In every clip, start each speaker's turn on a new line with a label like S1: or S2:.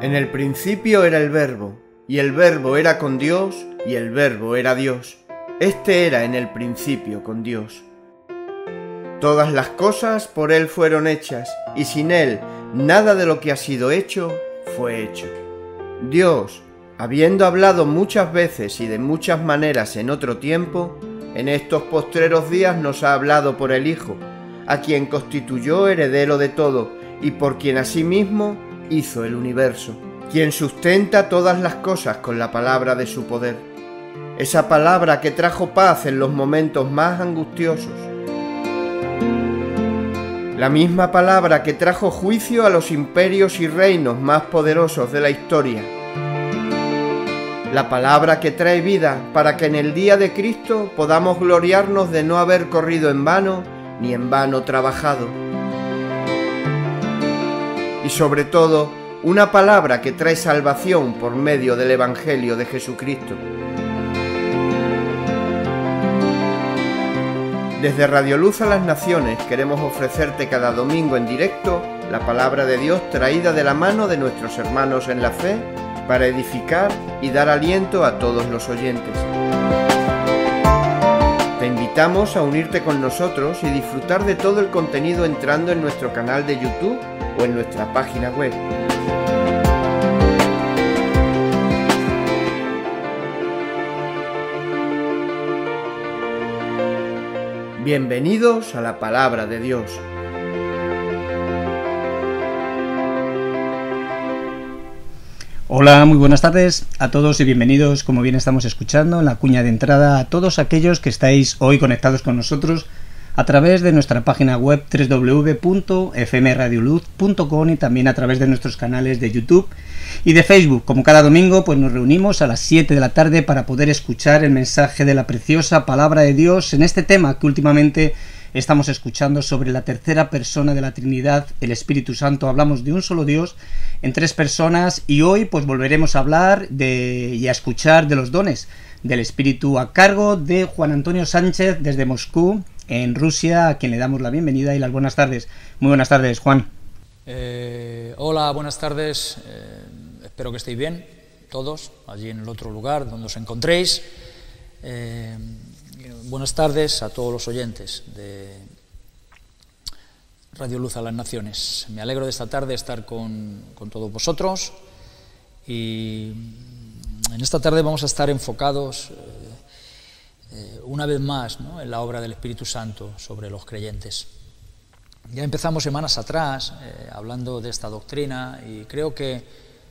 S1: En el principio era el verbo, y el verbo era con Dios, y el verbo era Dios. Este era en el principio con Dios. Todas las cosas por Él fueron hechas, y sin Él nada de lo que ha sido hecho fue hecho. Dios, habiendo hablado muchas veces y de muchas maneras en otro tiempo, en estos postreros días nos ha hablado por el Hijo, a quien constituyó heredero de todo, y por quien asimismo hizo el universo, quien sustenta todas las cosas con la palabra de su poder, esa palabra que trajo paz en los momentos más angustiosos, la misma palabra que trajo juicio a los imperios y reinos más poderosos de la historia, la palabra que trae vida para que en el día de Cristo podamos gloriarnos de no haber corrido en vano ni en vano trabajado y sobre todo una palabra que trae salvación por medio del Evangelio de Jesucristo. Desde Radio Luz a las Naciones queremos ofrecerte cada domingo en directo la palabra de Dios traída de la mano de nuestros hermanos en la fe para edificar y dar aliento a todos los oyentes. Te invitamos a unirte con nosotros y disfrutar de todo el contenido entrando en nuestro canal de YouTube o en nuestra página web. Bienvenidos a la palabra de Dios.
S2: Hola, muy buenas tardes a todos y bienvenidos, como bien estamos escuchando, en la cuña de entrada a todos aquellos que estáis hoy conectados con nosotros a través de nuestra página web www.fmradioluz.com y también a través de nuestros canales de YouTube y de Facebook. Como cada domingo, pues nos reunimos a las 7 de la tarde para poder escuchar el mensaje de la preciosa palabra de Dios en este tema que últimamente estamos escuchando sobre la tercera persona de la Trinidad, el Espíritu Santo. Hablamos de un solo Dios en tres personas y hoy pues volveremos a hablar de, y a escuchar de los dones del Espíritu a cargo de Juan Antonio Sánchez desde Moscú, en Rusia, a quien le damos la bienvenida y las buenas tardes. Muy buenas tardes, Juan.
S3: Eh, hola, buenas tardes. Eh, espero que estéis bien, todos, allí en el otro lugar donde os encontréis. Eh, buenas tardes a todos los oyentes de Radio Luz a las Naciones. Me alegro de esta tarde estar con, con todos vosotros y en esta tarde vamos a estar enfocados eh, una vez más en la obra del Espíritu Santo sobre los creyentes. Ya empezamos semanas atrás eh, hablando de esta doctrina y creo que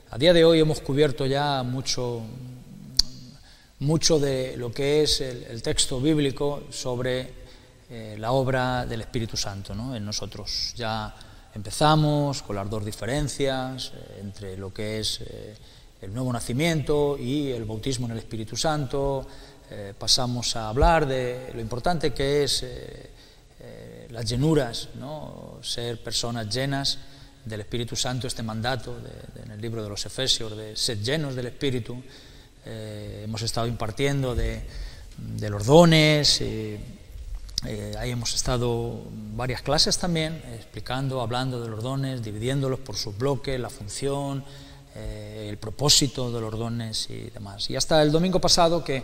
S3: a día de hoy hemos cubierto ya mucho, mucho de lo que es el, texto bíblico sobre eh, la obra del Espíritu Santo en nosotros. Ya empezamos con las dos diferencias entre lo que es el nuevo nacimiento y el bautismo en el Espíritu Santo, eh, pasamos a hablar de lo importante que es eh, eh, las llenuras, ¿no? ser personas llenas del Espíritu Santo, este mandato en el libro de los Efesios, de ser llenos del Espíritu. Hemos estado impartiendo de, los dones, ahí hemos estado varias clases también, explicando, hablando de los dones, dividiéndolos por sus bloques, la función, el propósito de los dones y demás. Y hasta el domingo pasado que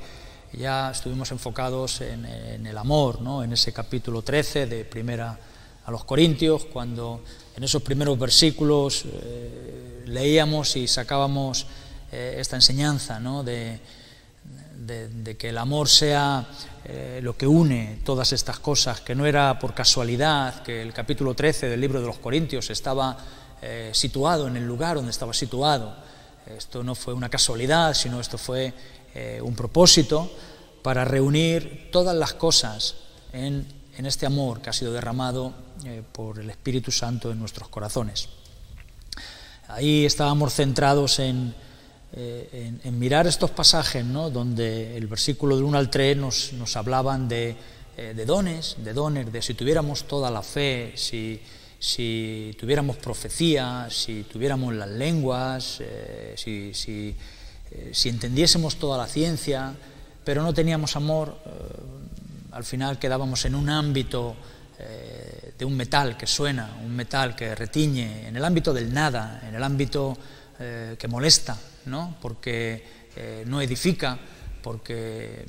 S3: ya estuvimos enfocados en, el amor, ¿no? en ese capítulo 13 de Primera a los Corintios, cuando en esos primeros versículos eh, leíamos y sacábamos eh, esta enseñanza ¿no? de, que el amor sea eh, lo que une todas estas cosas, que no era por casualidad que el capítulo 13 del libro de los Corintios estaba situado en el lugar donde estaba situado. Esto no fue una casualidad, sino esto fue eh, un propósito para reunir todas las cosas en, este amor que ha sido derramado eh, por el Espíritu Santo en nuestros corazones. Ahí estábamos centrados en, eh, mirar estos pasajes, donde el versículo del 1 al 3 nos, hablaban de, dones, de dones, de si tuviéramos toda la fe, si, si tuviéramos profecía, si tuviéramos las lenguas, si, si eh, si entendiésemos toda la ciencia, pero no teníamos amor, eh, al final quedábamos en un ámbito eh, de un metal que suena, un metal que retiñe, en el ámbito del nada, en el ámbito que molesta, ¿no? porque no edifica, porque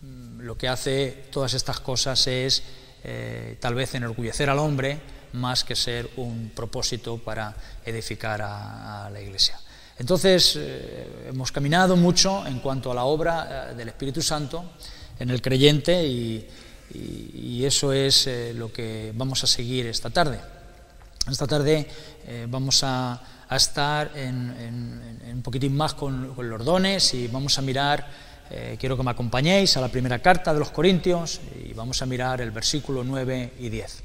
S3: mm, lo que hace todas estas cosas es tal vez enorgullecer al hombre más que ser un propósito para edificar a la iglesia. Entonces, eh, hemos caminado mucho en cuanto a la obra eh, del Espíritu Santo en el creyente y, eso es eh, lo que vamos a seguir esta tarde. Esta tarde vamos a, estar en, un poquitín más con, los dones y vamos a mirar, quiero que me acompañéis a la primera carta de los Corintios y vamos a mirar el versículo 9 y 10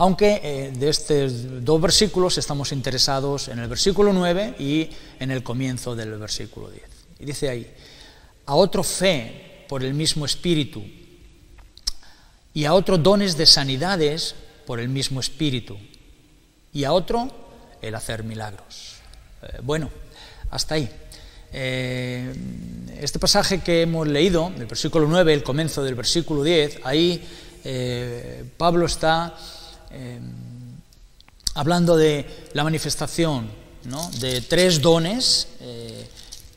S3: aunque eh, de estos dos versículos estamos interesados en el versículo 9 y en el comienzo del versículo 10. Y dice ahí, a otro fe por el mismo espíritu y a otro dones de sanidades por el mismo espíritu y a otro el hacer milagros. Eh, bueno, hasta ahí. Eh, este pasaje que hemos leído, del versículo 9, el comienzo del versículo 10, ahí Pablo está Em, hablando de la manifestación de tres dones eh,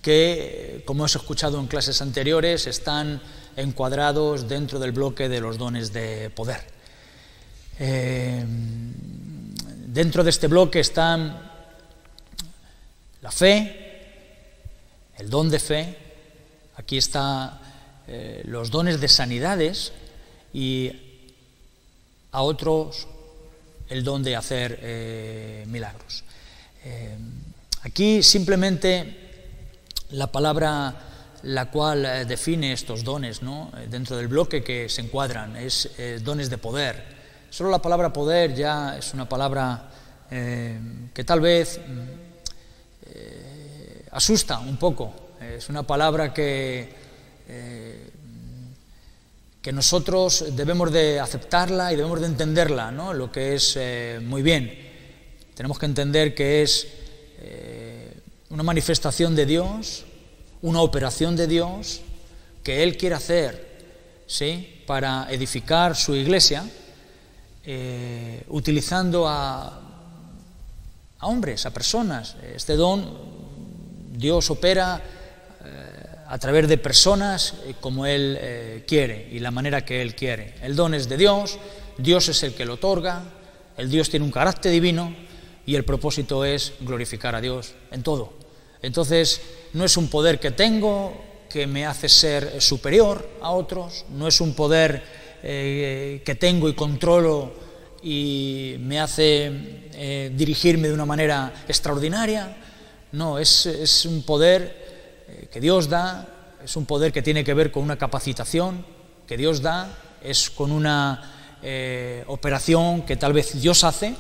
S3: que, como hemos escuchado en clases anteriores, están encuadrados dentro del bloque de los dones de poder. Dentro de este bloque están la fe, el don de fe, aquí están eh, los dones de sanidades y a otros el don de hacer eh, milagros. Eh, aquí simplemente la palabra la cual define estos dones dentro del bloque que se encuadran es dones de poder. Solo la palabra poder ya es una palabra que tal vez asusta un poco. Es una palabra que que nosotros debemos de aceptarla y debemos de entenderla, ¿no? lo que es eh, muy bien. Tenemos que entender que es eh, una manifestación de Dios, una operación de Dios que Él quiere hacer ¿sí? para edificar su iglesia, eh, utilizando a, hombres, a personas. Este don Dios opera a través de personas eh, como Él eh, quiere y la manera que Él quiere. El don es de Dios, Dios es el que lo otorga, el Dios tiene un carácter divino y el propósito es glorificar a Dios en todo. Entonces, no es un poder que tengo que me hace ser superior a otros, no es un poder eh, que tengo y controlo y me hace dirigirme de una manera extraordinaria, no, es, es un poder que Dios da, es un poder que tiene que ver con una capacitación que Dios da, es con una eh, operación que tal vez Dios hace,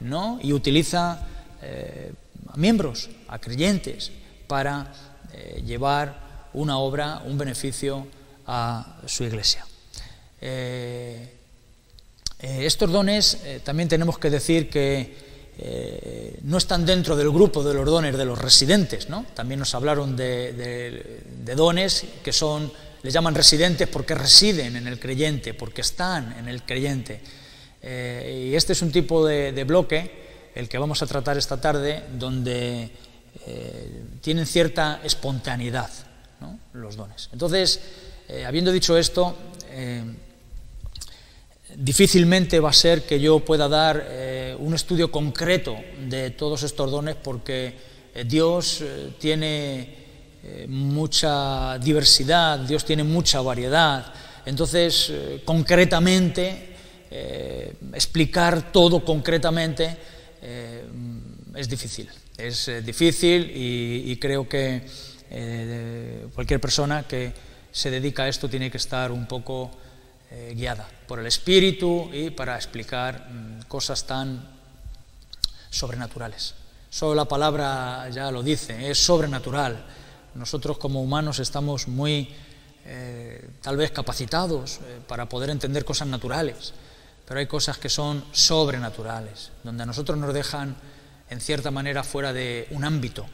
S3: ¿no? Y utiliza eh, a miembros, a creyentes, para eh, llevar una obra, un beneficio a su iglesia. Estos dones también tenemos que decir que eh, no están dentro del grupo de los dones de los residentes, ¿no? También nos hablaron de, dones que son, les llaman residentes porque residen en el creyente, porque están en el creyente. Eh, y este es un tipo de, bloque, el que vamos a tratar esta tarde, donde eh, tienen cierta espontaneidad los dones. Entonces, habiendo dicho esto, difícilmente va a ser que yo pueda dar eh, un estudio concreto de todos estos dones porque eh, Dios eh, tiene mucha diversidad, Dios tiene mucha variedad. Entonces, concretamente, explicar todo concretamente es difícil. Es difícil y creo que cualquier persona que se dedica a esto tiene que estar un poco eh, guiada por el Espíritu y para explicar mm, cosas tan sobrenaturales. Solo la palabra ya lo dice, es sobrenatural. Nosotros como humanos estamos muy eh, tal vez capacitados eh, para poder entender cosas naturales, pero hay cosas que son sobrenaturales, donde a nosotros nos dejan en cierta manera fuera de un ámbito,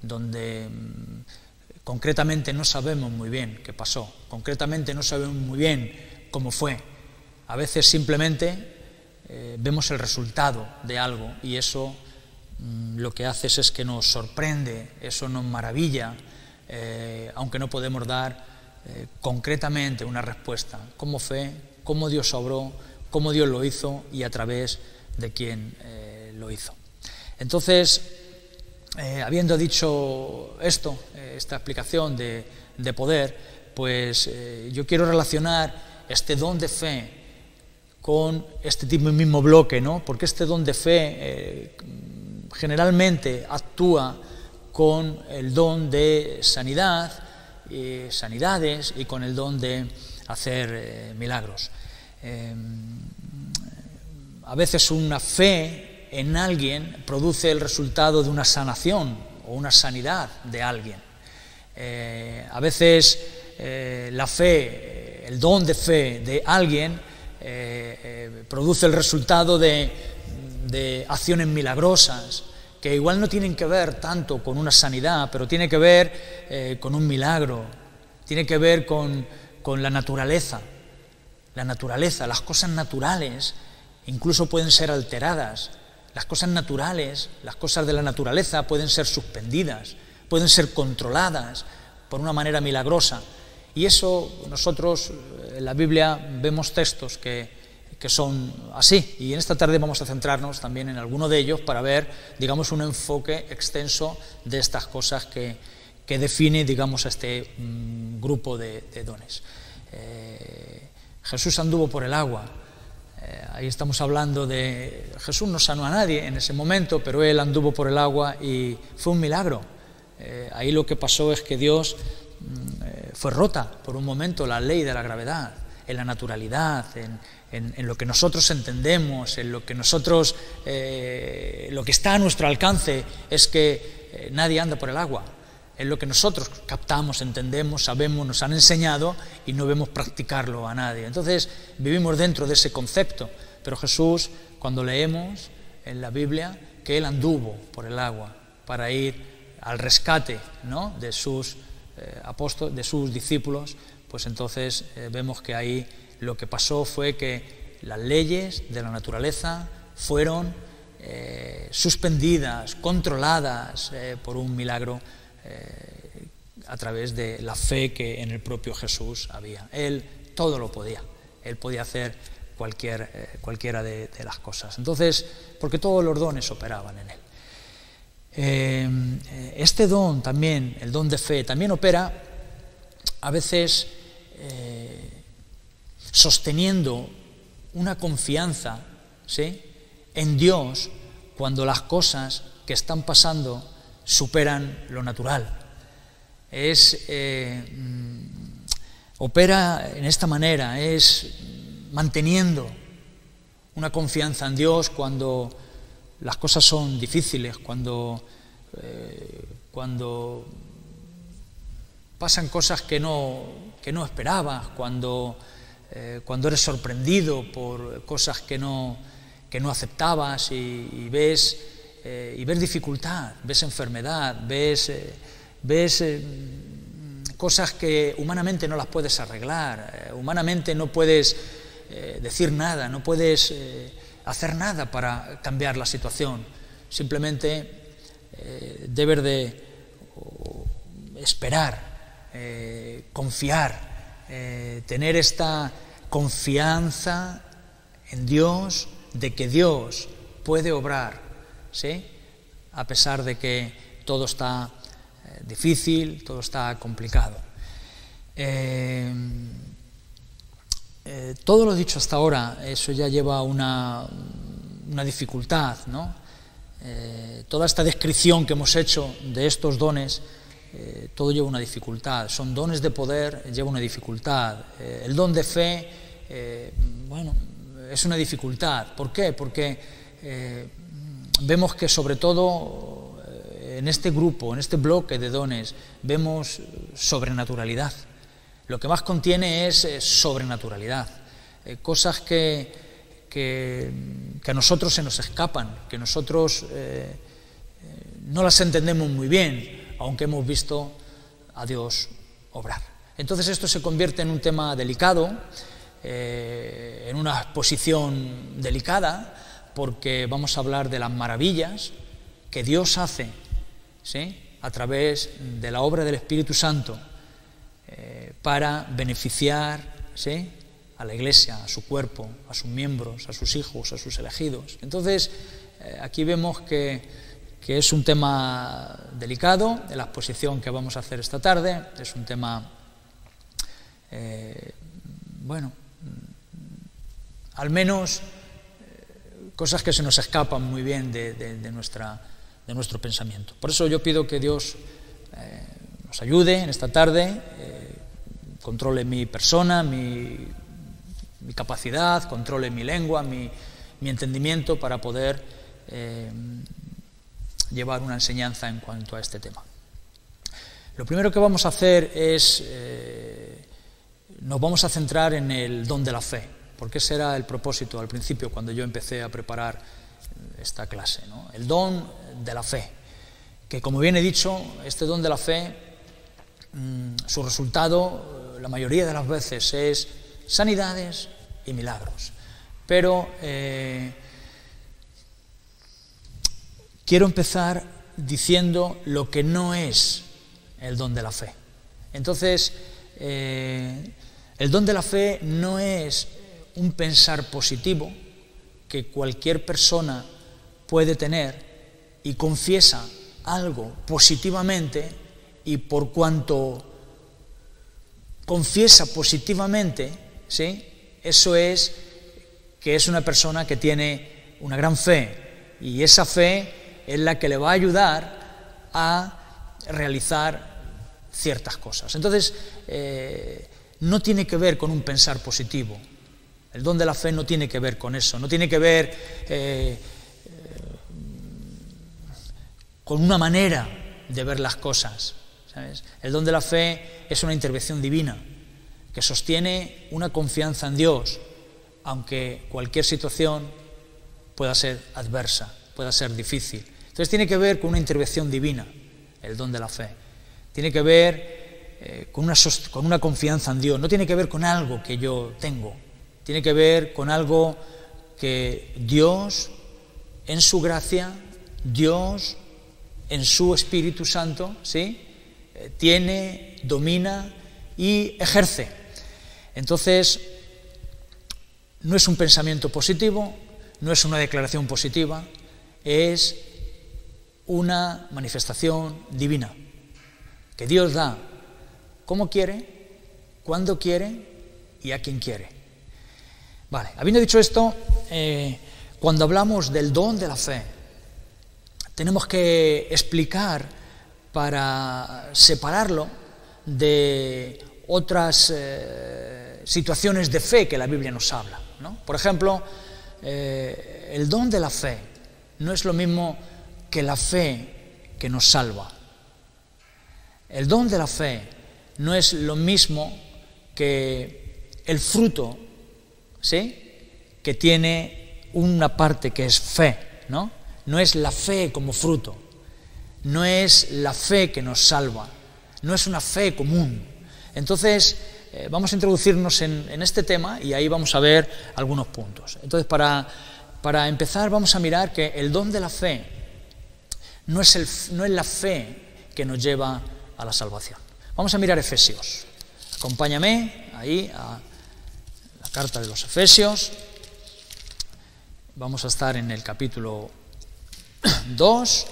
S3: donde mm, concretamente no sabemos muy bien qué pasó, concretamente no sabemos muy bien como fue. A veces simplemente eh, vemos el resultado de algo y eso mm, lo que hace es que nos sorprende, eso nos maravilla, eh, aunque no podemos dar eh, concretamente una respuesta. ¿Cómo fe? ¿Cómo Dios obró? ¿Cómo Dios lo hizo? Y a través de quién lo hizo. Entonces, habiendo dicho esto, esta explicación de poder, pues yo quiero relacionar este don de fe con este tipo mismo bloque, ¿no? Porque este don de fe generalmente actúa con el don de sanidad, eh, sanidades y con el don de hacer eh, milagros. Eh, a veces una fe en alguien produce el resultado de una sanación o una sanidad de alguien. a veces la fe, el don de fe de alguien produce el resultado de acciones milagrosas, que igual no tienen que ver tanto con una sanidad, pero tiene que ver eh, con un milagro, tiene que ver con, con la naturaleza. La naturaleza, las cosas naturales, incluso pueden ser alteradas. Las cosas naturales, las cosas de la naturaleza pueden ser suspendidas, pueden ser controladas por una manera milagrosa. Y eso nosotros en la Biblia vemos textos que, que son así. Y en esta tarde vamos a centrarnos también en alguno de ellos para ver, digamos, un enfoque extenso de estas cosas que, que define, digamos, a este mm, grupo de, dones. Eh, Jesús anduvo por el agua. Eh, ahí estamos hablando de... Jesús no sanó a nadie en ese momento, pero él anduvo por el agua y fue un milagro. Eh, ahí lo que pasó es que Dios fue rota por un momento la ley de la gravedad, en la naturalidad, en, en, lo que nosotros entendemos, en lo que nosotros, eh, lo que está a nuestro alcance es que eh, nadie anda por el agua. Es lo que nosotros captamos, entendemos, sabemos, nos han enseñado y no vemos practicarlo a nadie. Entonces vivimos dentro de ese concepto. Pero Jesús, cuando leemos en la Biblia que Él anduvo por el agua para ir al rescate ¿no? de sus eh, de sus discípulos, pues entonces vemos que ahí lo que pasó fue que las leyes de la naturaleza fueron eh, suspendidas, controladas eh, por un milagro eh, a través de la fe que en el propio Jesús había. Él todo lo podía, él podía hacer cualquier, cualquiera de, de, las cosas. Entonces, porque todos los dones operaban en él. Este don también, el don de fe, también opera a veces sosteniendo una confianza en Dios cuando las cosas que están pasando superan lo natural. Es, eh, opera en esta manera, es manteniendo una confianza en Dios cuando las cosas son difíciles, cuando, eh, cuando pasan cosas que no, que no esperabas, cuando eh, cuando eres sorprendido por cosas que no, que no aceptabas y, ves, eh, y ves dificultad, ves enfermedad, ves, ves cosas que humanamente no las puedes arreglar, humanamente no puedes decir nada, no puedes hacer nada para cambiar la situación, simplemente debes de esperar, confiar eh, tener esta confianza en Dios, de que Dios puede obrar, ¿sí? a pesar de que todo está eh, difícil, todo está complicado. Eh, todo lo dicho hasta ahora, eso ya lleva una, dificultad, ¿no? toda esta descripción que hemos hecho de estos dones, eh, todo lleva una dificultad. Son dones de poder, lleva una dificultad. Eh, el don de fe, eh, bueno, es una dificultad. ¿Por qué? Porque vemos que sobre todo en este grupo, en este bloque de dones, vemos sobrenaturalidad. Lo que más contiene es sobrenaturalidad. cosas que, que, a nosotros se nos escapan, que nosotros no las entendemos muy bien, aunque hemos visto a Dios obrar. Entonces esto se convierte en un tema delicado, eh, en una exposición delicada, porque vamos a hablar de las maravillas que Dios hace ¿sí? a través de la obra del Espíritu Santo eh, para beneficiar a la iglesia, a su cuerpo, a sus miembros, a sus hijos, a sus elegidos. Entonces, eh, aquí vemos que, es un tema delicado, de la exposición que vamos a hacer esta tarde, es un tema, eh, bueno, al menos cosas que se nos escapan muy bien de, nuestra, de nuestro pensamiento. Por eso yo pido que Dios nos ayude en esta tarde, controle mi persona, mi capacidad, controle mi lengua, mi, entendimiento para poder eh, llevar una enseñanza en cuanto a este tema. Lo primero que vamos a hacer es, eh, nos vamos a centrar en el don de la fe, porque ese era el propósito al principio cuando yo empecé a preparar esta clase, el don de la fe, que como bien he dicho, este don de la fe, mm, su resultado la mayoría de las veces es sanidades, y milagros. Pero eh, quiero empezar diciendo lo que no es el don de la fe. Entonces, eh, el don de la fe no es un pensar positivo que cualquier persona puede tener y confiesa algo positivamente y por cuanto confiesa positivamente, ¿sí? eso es que es una persona que tiene una gran fe y esa fe es la que le va a ayudar a realizar ciertas cosas. Entonces, eh, no tiene que ver con un pensar positivo. El don de la fe no tiene que ver con eso, no tiene que ver eh, con una manera de ver las cosas. El don de la fe es una intervención divina que sostiene una confianza en Dios, aunque cualquier situación pueda ser adversa, pueda ser difícil. Entonces tiene que ver con una intervención divina, el don de la fe. Tiene que ver eh, con, una, con una confianza en Dios, no tiene que ver con algo que yo tengo, tiene que ver con algo que Dios, en su gracia, Dios, en su Espíritu Santo, ¿sí? Eh, tiene, domina y ejerce. Entonces, no es un pensamiento positivo, no es una declaración positiva, es una manifestación divina, que Dios da como quiere, cuando quiere y a quien quiere. Vale, habiendo dicho esto, eh, cuando hablamos del don de la fe, tenemos que explicar para separarlo de otras eh, situaciones de fe que la Biblia nos habla. Por ejemplo, eh, el don de la fe no es lo mismo que la fe que nos salva. El don de la fe no es lo mismo que el fruto, ¿sí? Que tiene una parte que es fe, ¿no? No es la fe como fruto, no es la fe que nos salva, no es una fe común. Entonces, eh, vamos a introducirnos en, este tema y ahí vamos a ver algunos puntos. Entonces, para, empezar, vamos a mirar que el don de la fe no es, no es la fe que nos lleva a la salvación. Vamos a mirar Efesios. Acompáñame ahí a la carta de los Efesios. Vamos a estar en el capítulo 2.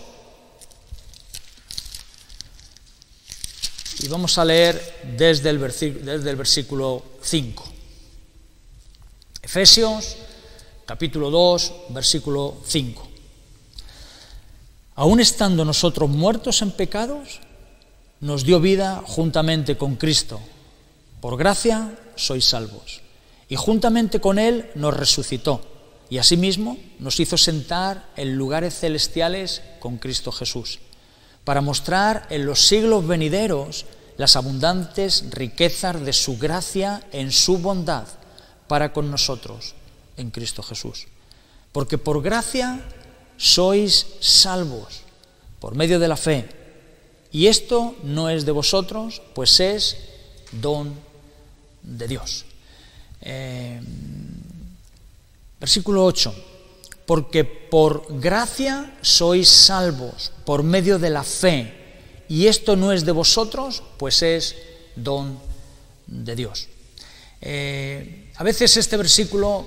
S3: Y vamos a leer desde el, versículo 5. Efesios, capítulo 2, versículo 5. Aún estando nosotros muertos en pecados, nos dio vida juntamente con Cristo. Por gracia sois salvos. Y juntamente con Él nos resucitó. Y asimismo nos hizo sentar en lugares celestiales con Cristo Jesús para mostrar en los siglos venideros las abundantes riquezas de su gracia en su bondad para con nosotros en Cristo Jesús. Porque por gracia sois salvos por medio de la fe. Y esto no es de vosotros, pues es don de Dios. Eh, versículo 8. Porque por gracia sois salvos, por medio de la fe, y esto no es de vosotros, pues es don de Dios. Eh, a veces este versículo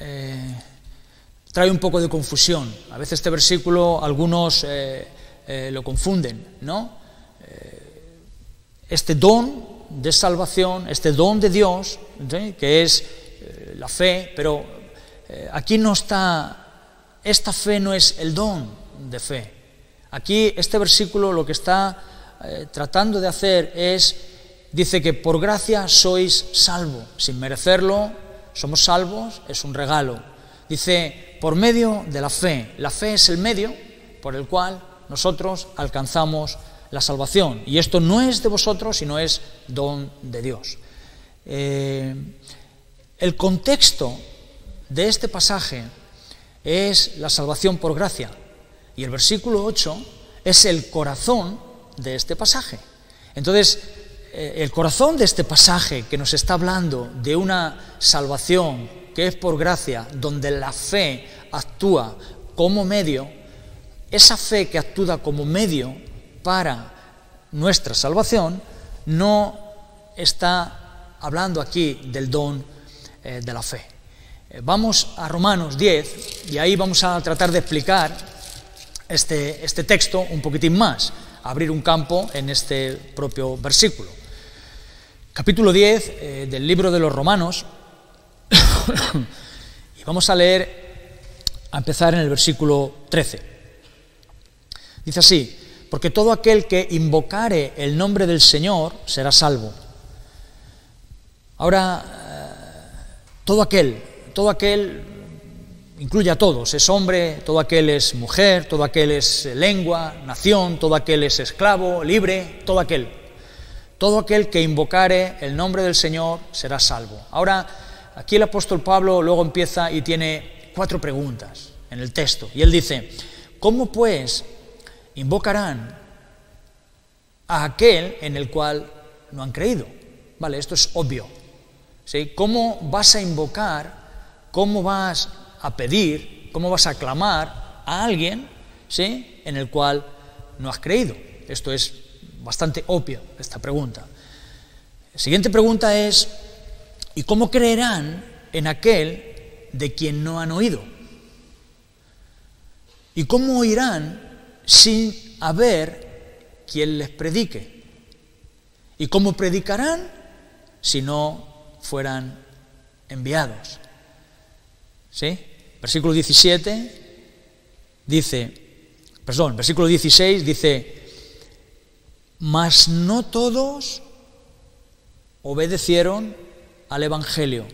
S3: eh, trae un poco de confusión, a veces este versículo algunos eh, lo confunden, ¿no? este don de salvación, este don de Dios, que es la fe, pero eh, aquí no está, esta fe no es el don de fe. Aquí este versículo lo que está eh, tratando de hacer es, dice que por gracia sois salvos, sin merecerlo, somos salvos, es un regalo. Dice, por medio de la fe. La fe es el medio por el cual nosotros alcanzamos la salvación. Y esto no es de vosotros, sino es don de Dios. Eh, el contexto de este pasaje es la salvación por gracia y el versículo 8 es el corazón de este pasaje. Entonces, eh, el corazón de este pasaje que nos está hablando de una salvación que es por gracia, donde la fe actúa como medio, esa fe que actúa como medio para nuestra salvación, no está hablando aquí del don eh, de la fe. Eh, vamos a Romanos 10 y ahí vamos a tratar de explicar este, este texto un poquitín más, abrir un campo en este propio versículo. Capítulo 10 eh, del libro de los Romanos y vamos a leer, a empezar en el versículo 13. Dice así, porque todo aquel que invocare el nombre del Señor será salvo. Ahora, eh, todo aquel, todo aquel incluye a todos, es hombre, todo aquel es mujer, todo aquel es lengua, nación, todo aquel es esclavo, libre, todo aquel. Todo aquel que invocare el nombre del Señor será salvo. Ahora, aquí el apóstol Pablo luego empieza y tiene cuatro preguntas en el texto. Y él dice, ¿cómo pues invocarán a aquel en el cual no han creído? Vale, esto es obvio. ¿Cómo vas a invocar ¿Cómo vas a pedir, cómo vas a clamar a alguien ¿sí? en el cual no has creído? Esto es bastante obvio, esta pregunta. La siguiente pregunta es, ¿y cómo creerán en aquel de quien no han oído? ¿Y cómo oirán sin haber quien les predique? ¿Y cómo predicarán si no fueran enviados? ¿Sí? Versículo 17 dice, perdón, versículo 16 dice, mas no todos obedecieron al Evangelio.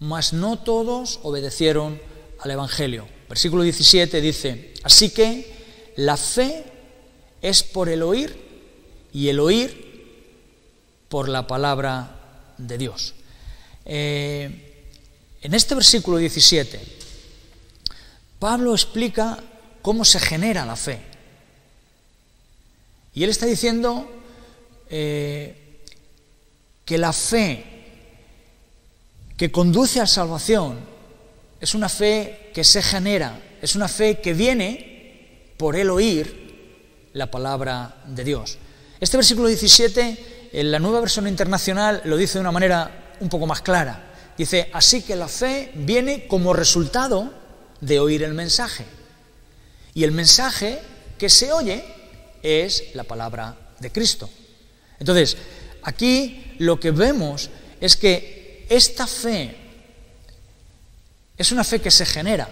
S3: Mas no todos obedecieron al Evangelio. Versículo 17 dice, así que la fe es por el oír y el oír por la palabra de Dios. Eh, en este versículo 17, Pablo explica cómo se genera la fe. Y él está diciendo eh, que la fe que conduce a salvación es una fe que se genera, es una fe que viene por el oír la palabra de Dios. Este versículo 17, en la nueva versión internacional, lo dice de una manera un poco más clara. Dice, así que la fe viene como resultado de oír el mensaje. Y el mensaje que se oye es la palabra de Cristo. Entonces, aquí lo que vemos es que esta fe es una fe que se genera.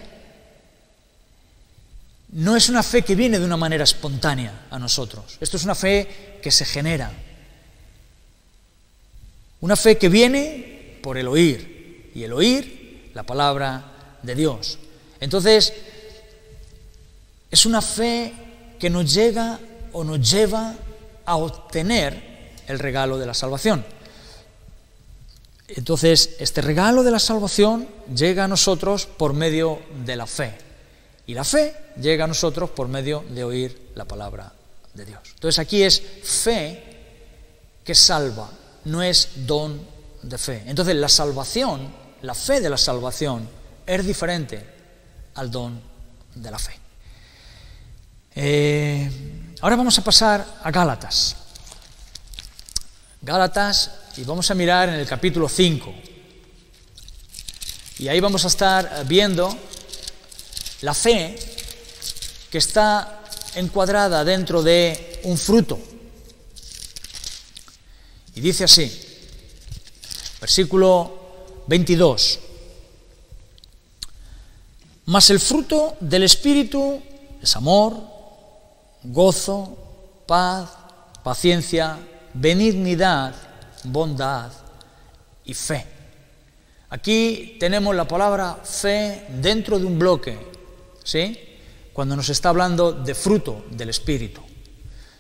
S3: No es una fe que viene de una manera espontánea a nosotros. Esto es una fe que se genera. Una fe que viene por el oír, y el oír la palabra de Dios. Entonces, es una fe que nos llega o nos lleva a obtener el regalo de la salvación. Entonces, este regalo de la salvación llega a nosotros por medio de la fe. Y la fe llega a nosotros por medio de oír la palabra de Dios. Entonces aquí es fe que salva, no es don de fe. Entonces la salvación la fe de la salvación es diferente al don de la fe. Eh, ahora vamos a pasar a Gálatas. Gálatas, y vamos a mirar en el capítulo 5. Y ahí vamos a estar viendo la fe que está encuadrada dentro de un fruto. Y dice así, versículo 22, mas el fruto del Espíritu es amor, gozo, paz, paciencia, benignidad, bondad y fe. Aquí tenemos la palabra fe dentro de un bloque, ¿sí? Cuando nos está hablando de fruto del Espíritu.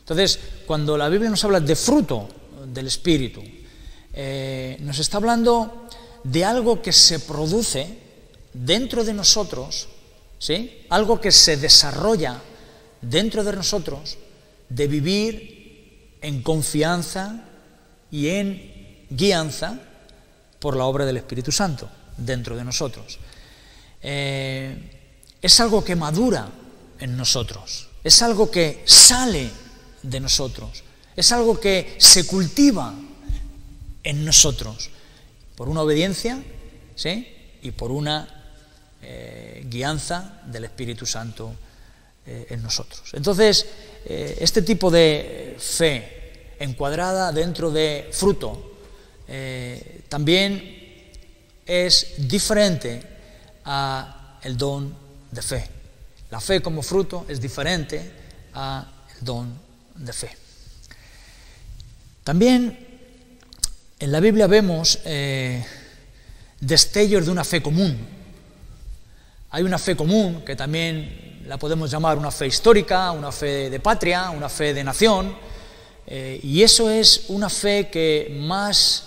S3: Entonces, cuando la Biblia nos habla de fruto del Espíritu, eh, nos está hablando de algo que se produce dentro de nosotros, ¿sí? Algo que se desarrolla dentro de nosotros de vivir en confianza y en guianza por la obra del Espíritu Santo dentro de nosotros. Eh, es algo que madura en nosotros, es algo que sale de nosotros, es algo que se cultiva en nosotros por una obediencia ¿sí? y por una eh, guianza del Espíritu Santo eh, en nosotros. Entonces, eh, este tipo de fe encuadrada dentro de fruto también es diferente a el don de fe. La fe como fruto es diferente al don de fe. También en la Biblia vemos eh, destellos de una fe común. Hay una fe común que también la podemos llamar una fe histórica, una fe de patria, una fe de nación, eh, y eso es una fe que más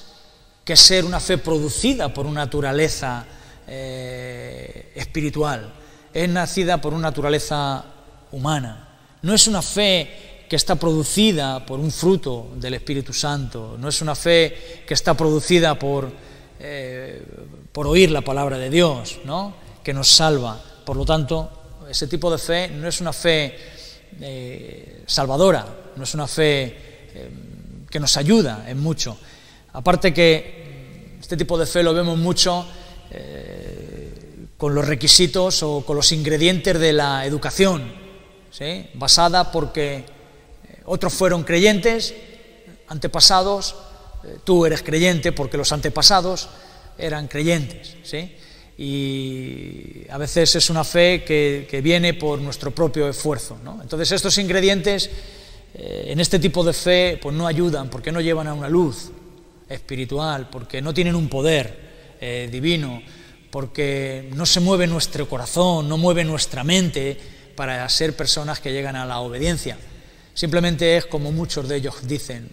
S3: que ser una fe producida por una naturaleza eh, espiritual, es nacida por una naturaleza humana. No es una fe que está producida por un fruto del Espíritu Santo, no es una fe que está producida por, eh, por oír la palabra de Dios, ¿no? que nos salva. Por lo tanto, ese tipo de fe no es una fe eh, salvadora, no es una fe eh, que nos ayuda en mucho. Aparte que este tipo de fe lo vemos mucho con los requisitos o con los ingredientes de la educación, basada porque otros fueron creyentes, antepasados, eh, tú eres creyente porque los antepasados eran creyentes. Y a veces es una fe que, viene por nuestro propio esfuerzo. Entonces estos ingredientes eh, en este tipo de fe pues no ayudan porque no llevan a una luz espiritual, porque no tienen un poder divino, porque no se mueve nuestro corazón, no mueve nuestra mente para ser personas que llegan a la obediencia. Simplemente es como muchos de ellos dicen,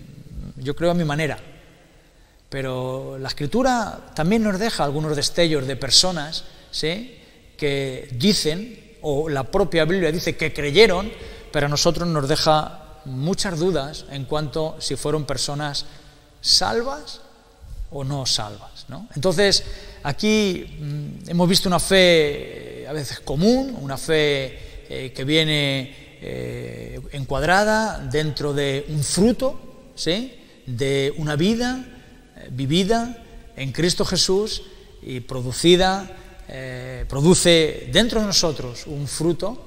S3: yo creo a mi manera. Pero la escritura también nos deja algunos destellos de personas que dicen, o la propia Biblia dice que creyeron, pero a nosotros nos deja muchas dudas en cuanto si fueron personas salvas o no salvas. Entonces, aquí mm, hemos visto una fe eh, a veces común, una fe eh, que viene eh, encuadrada dentro de un fruto, ¿sí? de una vida vivida en Cristo Jesús y producida, produce dentro de nosotros un fruto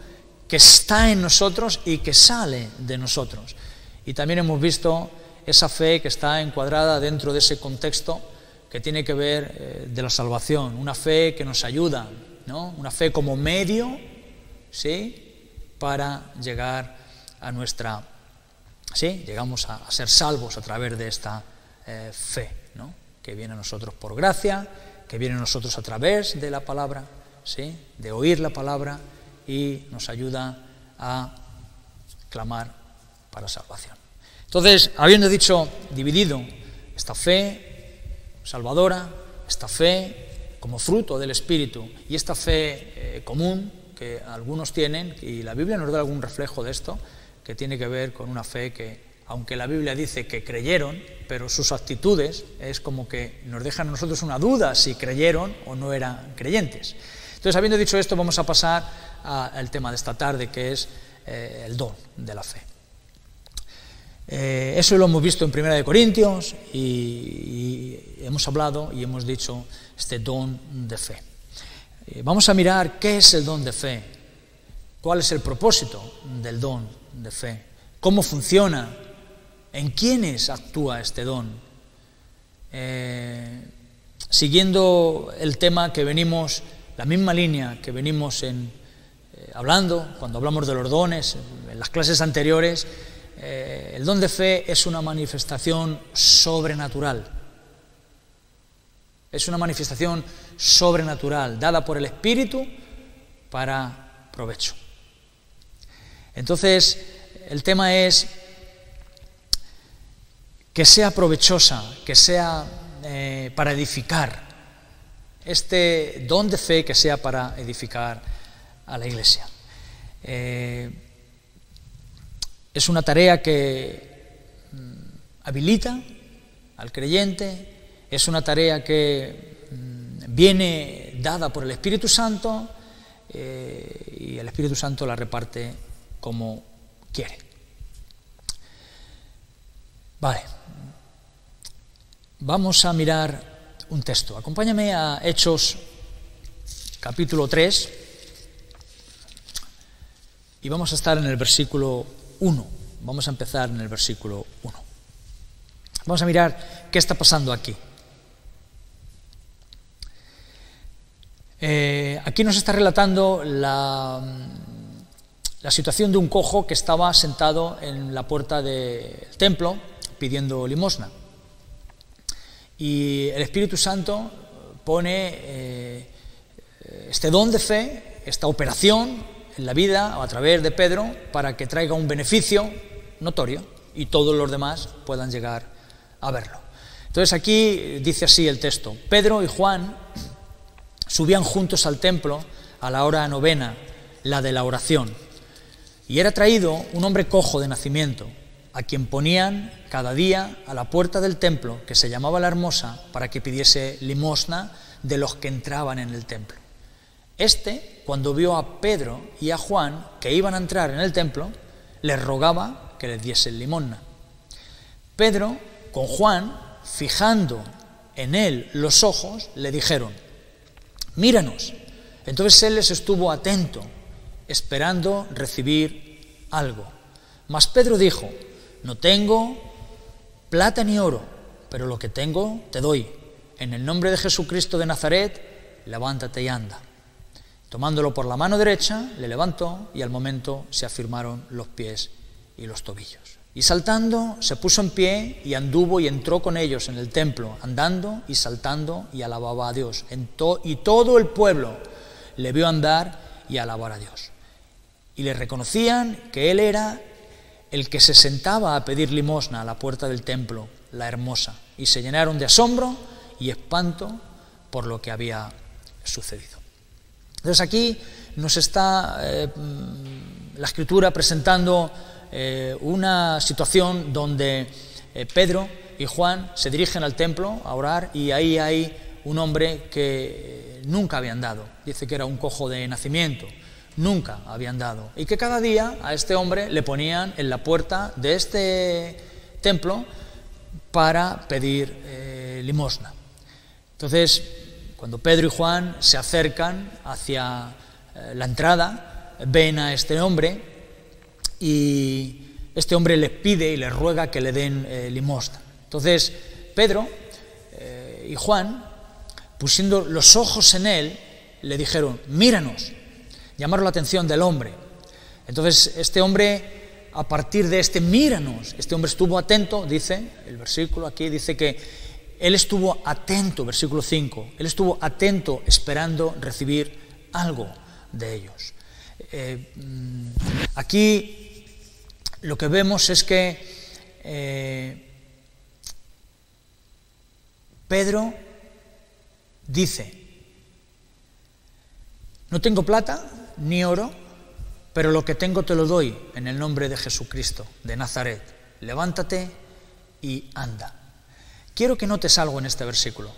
S3: que está en nosotros y que sale de nosotros. Y también hemos visto esa fe que está encuadrada dentro de ese contexto que tiene que ver eh, de la salvación, una fe que nos ayuda, ¿no? una fe como medio ¿sí? Para llegar a nuestra, ¿sí? llegamos a, ser salvos a través de esta eh, fe, ¿no? que viene a nosotros por gracia, que viene a nosotros a través de la palabra, ¿sí? de oír la palabra y nos ayuda a clamar para salvación. Entonces, habiendo dicho, dividido esta fe salvadora, esta fe como fruto del Espíritu y esta fe eh, común que algunos tienen, y la Biblia nos da algún reflejo de esto, que tiene que ver con una fe que, aunque la Biblia dice que creyeron, pero sus actitudes es como que nos dejan a nosotros una duda si creyeron o no eran creyentes. Entonces, habiendo dicho esto, vamos a pasar al tema de esta tarde, que es eh, el don de la fe. Eh, eso lo hemos visto en Primera de Corintios y, hemos hablado y hemos dicho este don de fe. Eh, vamos a mirar qué es el don de fe, cuál es el propósito del don de fe, cómo funciona, en quiénes actúa este don. Eh, siguiendo el tema que venimos, la misma línea que venimos en, hablando cuando hablamos de los dones, en las clases anteriores, eh, el don de fe es una manifestación sobrenatural. Es una manifestación sobrenatural, dada por el Espíritu para provecho. Entonces, el tema es que sea provechosa, que sea eh, para edificar. Este don de fe que sea para edificar a la iglesia. Eh, es una tarea que mm, habilita al creyente, es una tarea que viene dada por el Espíritu Santo eh, y el Espíritu Santo la reparte como quiere. Vale, vamos a mirar un texto. Acompáñame a Hechos capítulo 3 y vamos a estar en el versículo 1. Vamos a empezar en el versículo 1. Vamos a mirar qué está pasando aquí. Eh, aquí nos está relatando la, situación de un cojo que estaba sentado en la puerta del templo pidiendo limosna. Y el Espíritu Santo pone eh, este don de fe, esta operación, en la vida o a través de Pedro para que traiga un beneficio notorio y todos los demás puedan llegar a verlo. Entonces aquí dice así el texto, Pedro y Juan subían juntos al templo a la hora novena, la de la oración, y era traído un hombre cojo de nacimiento, a quien ponían cada día a la puerta del templo, que se llamaba la Hermosa, para que pidiese limosna de los que entraban en el templo. Este, cuando vio a Pedro y a Juan que iban a entrar en el templo, les rogaba que les diesen limosna. Pedro, con Juan, fijando en él los ojos, le dijeron, míranos. Entonces él les estuvo atento, esperando recibir algo. Mas Pedro dijo, no tengo plata ni oro, pero lo que tengo te doy. En el nombre de Jesucristo de Nazaret, levántate y anda. Tomándolo por la mano derecha, le levantó y al momento se afirmaron los pies y los tobillos. Y saltando, se puso en pie y anduvo y entró con ellos en el templo, andando y saltando y alababa a Dios. y todo el pueblo le vio andar y alabar a Dios. Y le reconocían que él era el que se sentaba a pedir limosna a la puerta del templo, la hermosa, y se llenaron de asombro y espanto por lo que había sucedido. Entonces aquí nos está eh, la escritura presentando eh, una situación donde eh, Pedro y Juan se dirigen al templo a orar y ahí hay un hombre que nunca habían dado. Dice que era un cojo de nacimiento, nunca habían dado. Y que cada día a este hombre le ponían en la puerta de este templo para pedir limosna. Entonces, cuando Pedro y Juan se acercan hacia eh, la entrada, ven a este hombre y este hombre les pide y les ruega que le den eh, limosna. Entonces Pedro eh, y Juan, pusiendo los ojos en él, le dijeron, míranos, llamaron la atención del hombre. Entonces este hombre, a partir de este míranos, este hombre estuvo atento, dice el versículo aquí, dice que él estuvo atento, versículo 5, él estuvo atento esperando recibir algo de ellos. Eh, mm, aquí lo que vemos es que eh, Pedro dice, no tengo plata ni oro, pero lo que tengo te lo doy en el nombre de Jesucristo de Nazaret. Levántate y anda. Quiero que notes algo en este versículo.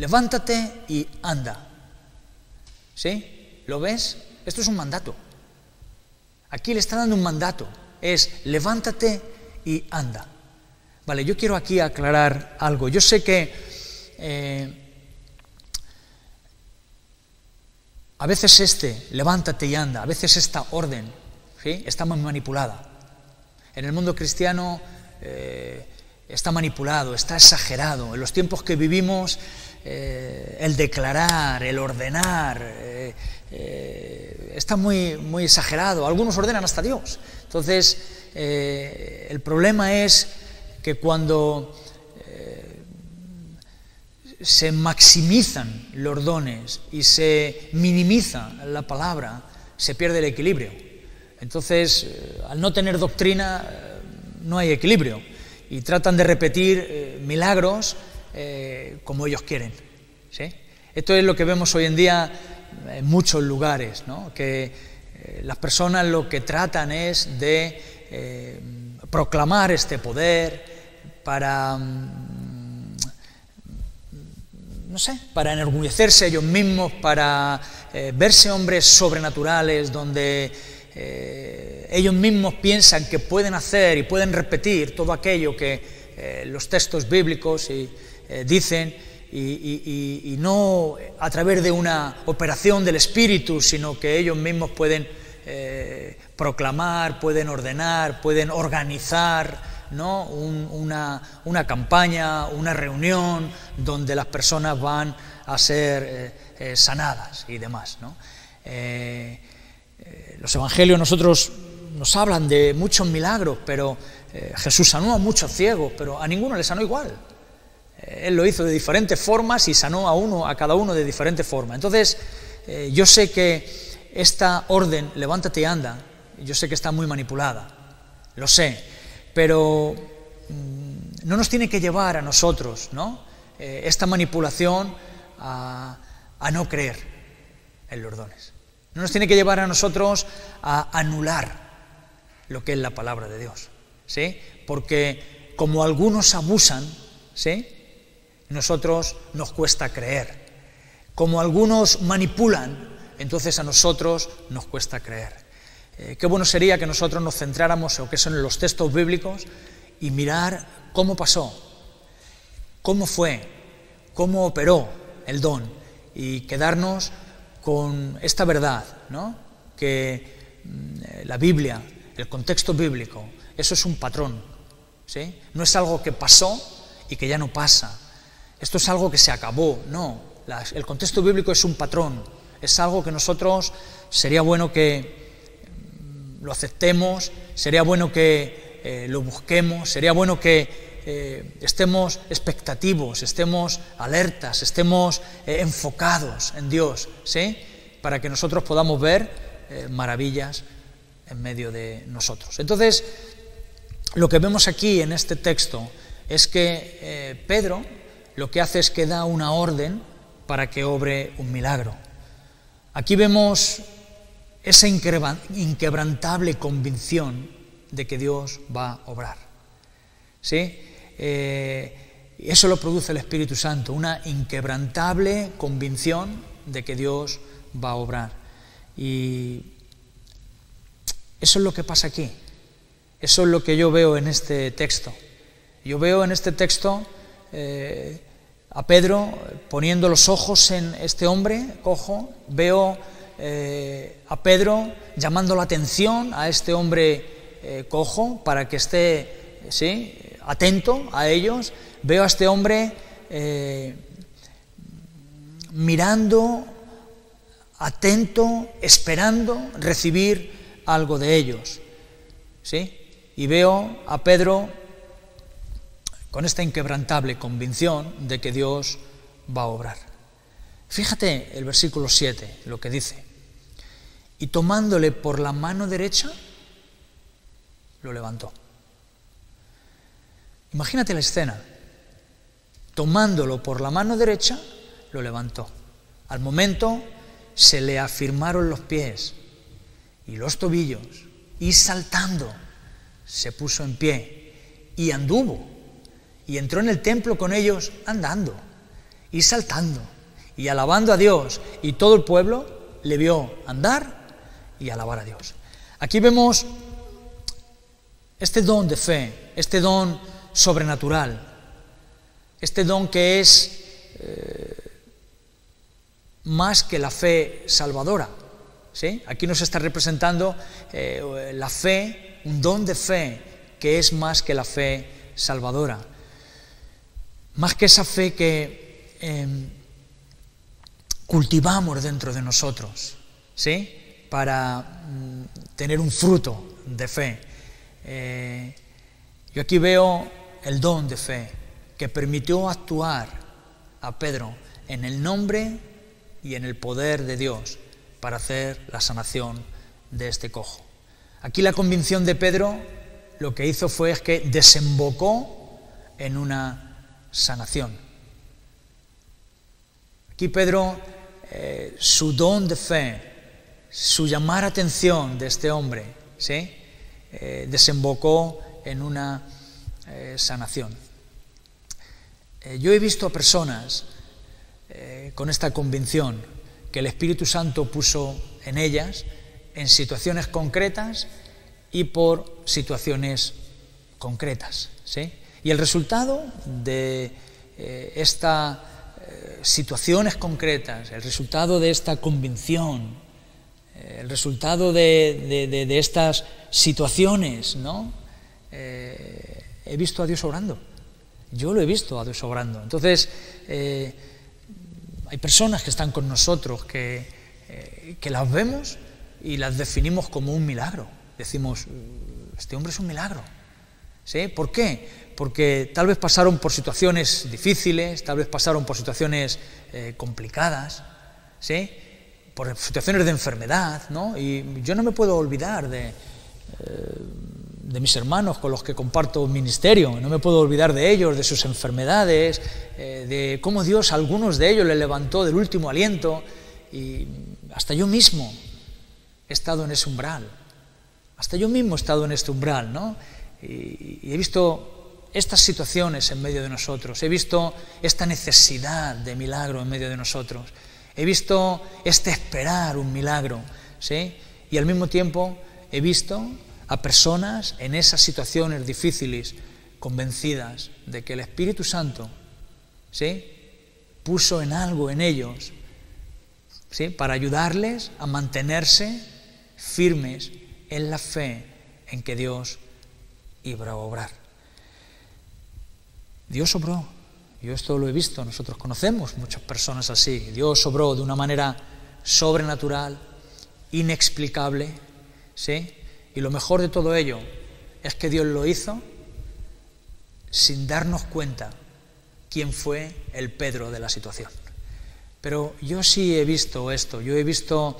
S3: levántate y anda. ¿Sí? ¿Lo ves? Esto es un mandato. Aquí le está dando un mandato. Es levántate y anda. Vale, yo quiero aquí aclarar algo. Yo sé que eh, a veces este, levántate y anda, a veces esta orden ¿sí? está muy manipulada. En el mundo cristiano eh, está manipulado, está exagerado. En los tiempos que vivimos, eh, el declarar, el ordenar, está muy, muy exagerado. Algunos ordenan hasta Dios. Entonces, el problema es que cuando eh, se maximizan los dones y se minimiza la palabra, se pierde el equilibrio. Entonces, eh, al no tener doctrina, eh, no hay equilibrio. Y tratan de repetir milagros como ellos quieren. Esto es lo que vemos hoy en día en muchos lugares, que las personas lo que tratan es de proclamar este poder, para, mm, no sé, para enorgullecerse ellos mismos, para eh, verse hombres sobrenaturales, donde eh, ellos mismos piensan que pueden hacer y pueden repetir todo aquello que eh, los textos bíblicos dicen, y, no a través de una operación del Espíritu, sino que ellos mismos pueden proclamar, pueden ordenar, pueden organizar, ¿no? una, campaña, una reunión donde las personas van a ser eh, eh, sanadas y demás. Eh, los evangelios nosotros nos hablan de muchos milagros, pero Jesús sanó a muchos ciegos, pero a ninguno le sanó igual. Él lo hizo de diferentes formas y sanó a uno, a cada uno de diferentes formas. Entonces, yo sé que esta orden, levántate y anda, yo sé que está muy manipulada, lo sé, pero mm, no nos tiene que llevar a nosotros ¿no? Eh, esta manipulación a, no creer en los dones. No nos tiene que llevar a nosotros a anular lo que es la palabra de Dios. ¿sí? Porque como algunos abusan, ¿sí? Nosotros nos cuesta creer. Como algunos manipulan, entonces a nosotros nos cuesta creer. Eh, qué bueno sería que nosotros nos centráramos en lo que son los textos bíblicos y mirar cómo pasó, cómo fue, cómo operó el don y quedarnos con esta verdad, ¿no? que mm, la Biblia, el contexto bíblico, eso es un patrón, ¿sí? no es algo que pasó y que ya no pasa, esto es algo que se acabó, no, el contexto bíblico es un patrón, es algo que nosotros sería bueno que lo aceptemos, sería bueno que eh, lo busquemos, sería bueno que eh, estemos expectativos, estemos alertas, estemos eh, enfocados en Dios, ¿sí? Para que nosotros podamos ver maravillas en medio de nosotros. Entonces, lo que vemos aquí en este texto es que Pedro lo que hace es que da una orden para que obre un milagro. Aquí vemos esa inquebrantable convicción de que Dios va a obrar. ¿Sí? Eh, eso lo produce el Espíritu Santo, una inquebrantable convicción de que Dios va a obrar. Y eso es lo que pasa aquí. Eso es lo que yo veo en este texto. Yo veo en este texto eh, a Pedro poniendo los ojos en este hombre cojo, veo eh, a Pedro llamando la atención a este hombre eh, cojo para que esté ¿sí? atento a ellos. Veo a este hombre eh, mirando, atento, esperando recibir algo de ellos. ¿sí? Y veo a Pedro con esta inquebrantable convicción de que Dios va a obrar. Fíjate el versículo 7, lo que dice y tomándole por la mano derecha, lo levantó. Imagínate la escena. Tomándolo por la mano derecha, lo levantó. Al momento se le afirmaron los pies y los tobillos y saltando se puso en pie y anduvo y entró en el templo con ellos andando y saltando y alabando a Dios. Y todo el pueblo le vio andar y alabar a Dios. Aquí vemos este don de fe, este don sobrenatural, este don que es eh, más que la fe salvadora. ¿sí? Aquí nos está representando eh, la fe, un don de fe que es más que la fe salvadora, más que esa fe que em, cultivamos dentro de nosotros, ¿sí? para mm, tener un fruto de fe. Eh, yo aquí veo el don de fe que permitió actuar a Pedro en el nombre y en el poder de Dios para hacer la sanación de este cojo. Aquí la convicción de Pedro lo que hizo fue que desembocó en una sanación. Aquí Pedro, eh, su don de fe, su llamar atención de este hombre, ¿sí? Eh, desembocó en una eh, sanación. yo he visto a personas con esta convicción que el Espíritu Santo puso en ellas en situaciones concretas y por situaciones concretas. ¿sí? Y el resultado de eh, estas eh, situaciones concretas, el resultado de esta convicción, eh, el resultado de, estas situaciones, ¿no? he visto a Dios obrando. Yo lo he visto a Dios obrando. Entonces, hay personas que están con nosotros que, que las vemos y las definimos como un milagro. Decimos, este hombre es un milagro. ¿Sí? ¿Por qué? Porque tal vez pasaron por situaciones difíciles, tal vez pasaron por situaciones eh, complicadas, ¿sí? por situaciones de enfermedad, ¿no? Y yo no me puedo olvidar de, eh, de mis hermanos con los que comparto ministerio, no me puedo olvidar de ellos, de sus enfermedades, eh, de cómo Dios a algunos de ellos le levantó del último aliento, y hasta yo mismo he estado en ese umbral. Hasta yo mismo he estado en este umbral, ¿no? Y, he visto estas situaciones en medio de nosotros, he visto esta necesidad de milagro en medio de nosotros, he visto este esperar un milagro, ¿sí? Y al mismo tiempo he visto a personas en esas situaciones difíciles convencidas de que el Espíritu Santo, ¿sí? puso en algo en ellos, ¿sí? para ayudarles a mantenerse firmes en la fe en que Dios iba a obrar. Dios obró. Yo esto lo he visto, nosotros conocemos muchas personas así. Dios obró de una manera sobrenatural, inexplicable, ¿sí? Y lo mejor de todo ello es que Dios lo hizo sin darnos cuenta quién fue el Pedro de la situación. Pero yo sí he visto esto, yo he visto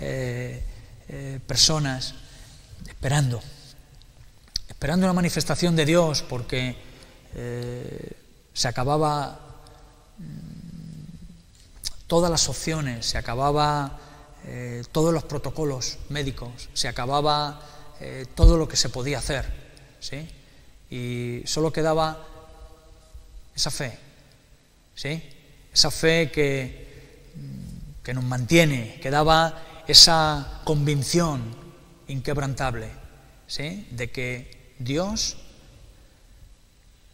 S3: eh, eh, personas esperando, esperando una manifestación de Dios porque eh, se acababa mm, todas las opciones, se acababa eh, todos los protocolos médicos, se acababa eh, todo lo que se podía hacer, ¿sí? Y solo quedaba esa fe, ¿sí? Esa fe que, mm, que nos mantiene, quedaba esa convicción inquebrantable ¿sí? de que Dios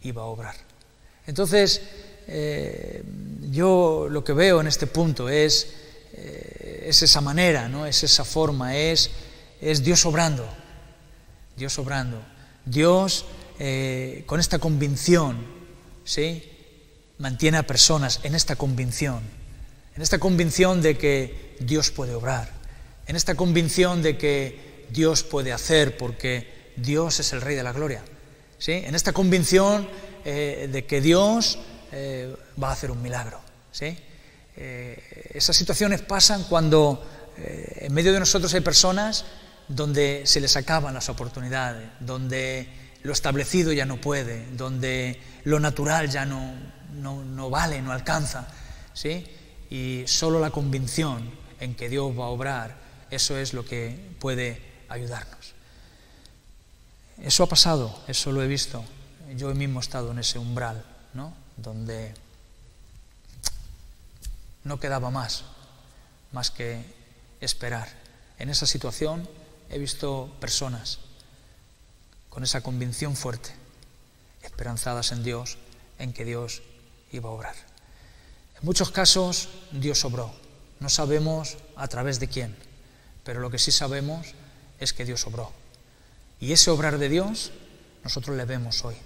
S3: iba a obrar. Entonces, eh, yo lo que veo en este punto es, eh, es esa manera, ¿no? es esa forma, es, es Dios obrando, Dios obrando, Dios eh, con esta convicción, ¿sí? mantiene a personas en esta convicción, en esta convicción de que Dios puede obrar, en esta convicción de que Dios puede hacer porque Dios es el Rey de la Gloria. ¿Sí? En esta convicción eh, de que Dios eh, va a hacer un milagro. ¿sí? Eh, esas situaciones pasan cuando en medio de nosotros hay personas donde se les acaban las oportunidades, donde lo establecido ya no puede, donde lo natural ya no, no, no vale, no alcanza. ¿sí? Y solo la convicción en que Dios va a obrar, eso es lo que puede ayudarnos. Eso ha pasado, eso lo he visto. Yo mismo he estado en ese umbral, ¿no? Donde No quedaba más, más que esperar. En esa situación he visto personas con esa convicción fuerte, esperanzadas en Dios, en que Dios iba a obrar. En muchos casos Dios obró. No sabemos a través de quién, pero lo que sí sabemos es que Dios obró. Y ese obrar de Dios nosotros le vemos hoy.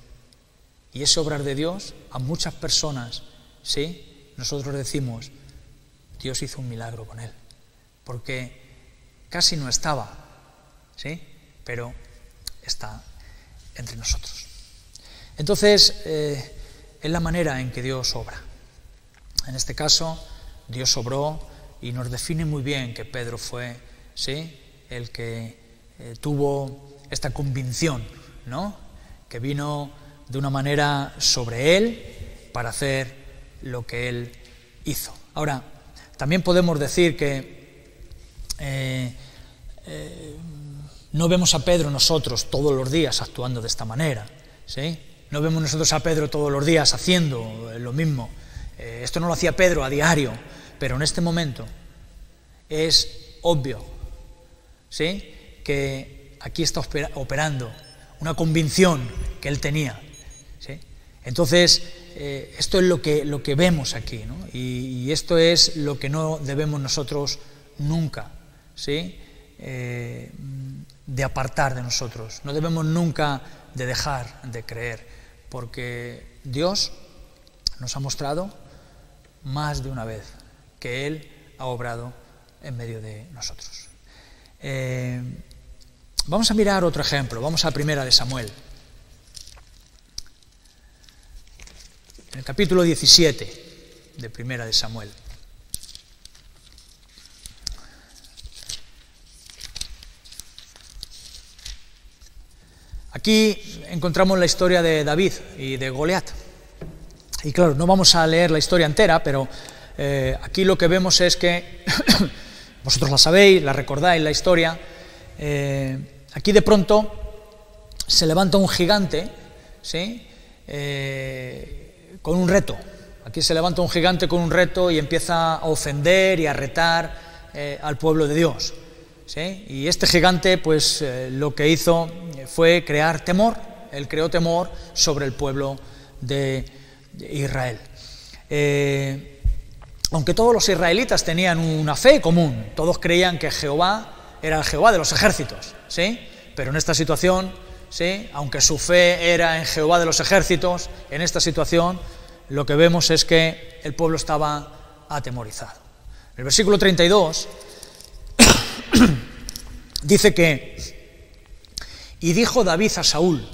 S3: Y ese obrar de Dios a muchas personas, ¿sí? Nosotros decimos, Dios hizo un milagro con él, porque casi no estaba, ¿sí? Pero está entre nosotros. Entonces, eh, es la manera en que Dios obra. En este caso, Dios obró y nos define muy bien que Pedro fue, ¿sí? El que eh, tuvo esta convicción, ¿no? Que vino de una manera sobre él para hacer lo que él hizo. Ahora, también podemos decir que eh, eh, no vemos a Pedro nosotros todos los días actuando de esta manera, ¿sí? No vemos nosotros a Pedro todos los días haciendo lo mismo. Eh, esto no lo hacía Pedro a diario, pero en este momento es obvio, ¿sí? Que aquí está operando una convicción que él tenía entonces, eh, esto es lo que, lo que vemos aquí, ¿no? y, esto es lo que no debemos nosotros nunca, ¿sí? Eh, de apartar de nosotros. No debemos nunca de dejar de creer, porque Dios nos ha mostrado más de una vez que Él ha obrado en medio de nosotros. Eh, vamos a mirar otro ejemplo, vamos a primera de Samuel. en el capítulo 17 de Primera de Samuel. Aquí encontramos la historia de David y de Goliat. Y claro, no vamos a leer la historia entera, pero eh, aquí lo que vemos es que, vosotros la sabéis, la recordáis la historia, eh, aquí de pronto se levanta un gigante, ¿sí? Eh, con un reto. Aquí se levanta un gigante con un reto y empieza a ofender y a retar eh, al pueblo de Dios. Y este gigante, pues eh, lo que hizo fue crear temor. Él creó temor sobre el pueblo de Israel. Aunque todos los israelitas tenían una fe común, todos creían que Jehová era Jehová de los ejércitos, ¿sí? Pero en esta situación, ¿sí? Aunque su fe era en Jehová de los ejércitos, en esta situación lo que vemos es que el pueblo estaba atemorizado. El versículo 32 dice que, y dijo David a Saúl,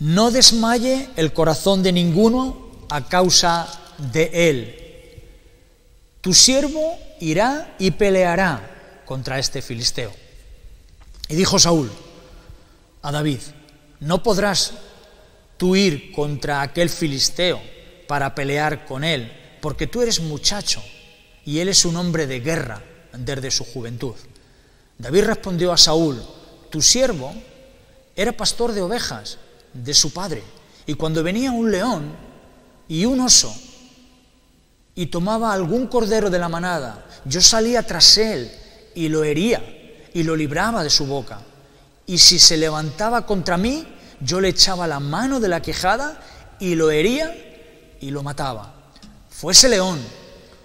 S3: no desmaye el corazón de ninguno a causa de él. Tu siervo irá y peleará contra este filisteo. Y dijo Saúl a David, no podrás tú ir contra aquel filisteo para pelear con él, porque tú eres muchacho y él es un hombre de guerra desde su juventud. David respondió a Saúl, tu siervo era pastor de ovejas de su padre, y cuando venía un león y un oso y tomaba algún cordero de la manada, yo salía tras él y lo hería y lo libraba de su boca. Y si se levantaba contra mí, yo le echaba la mano de la quejada y lo hería y lo mataba. Fuese león,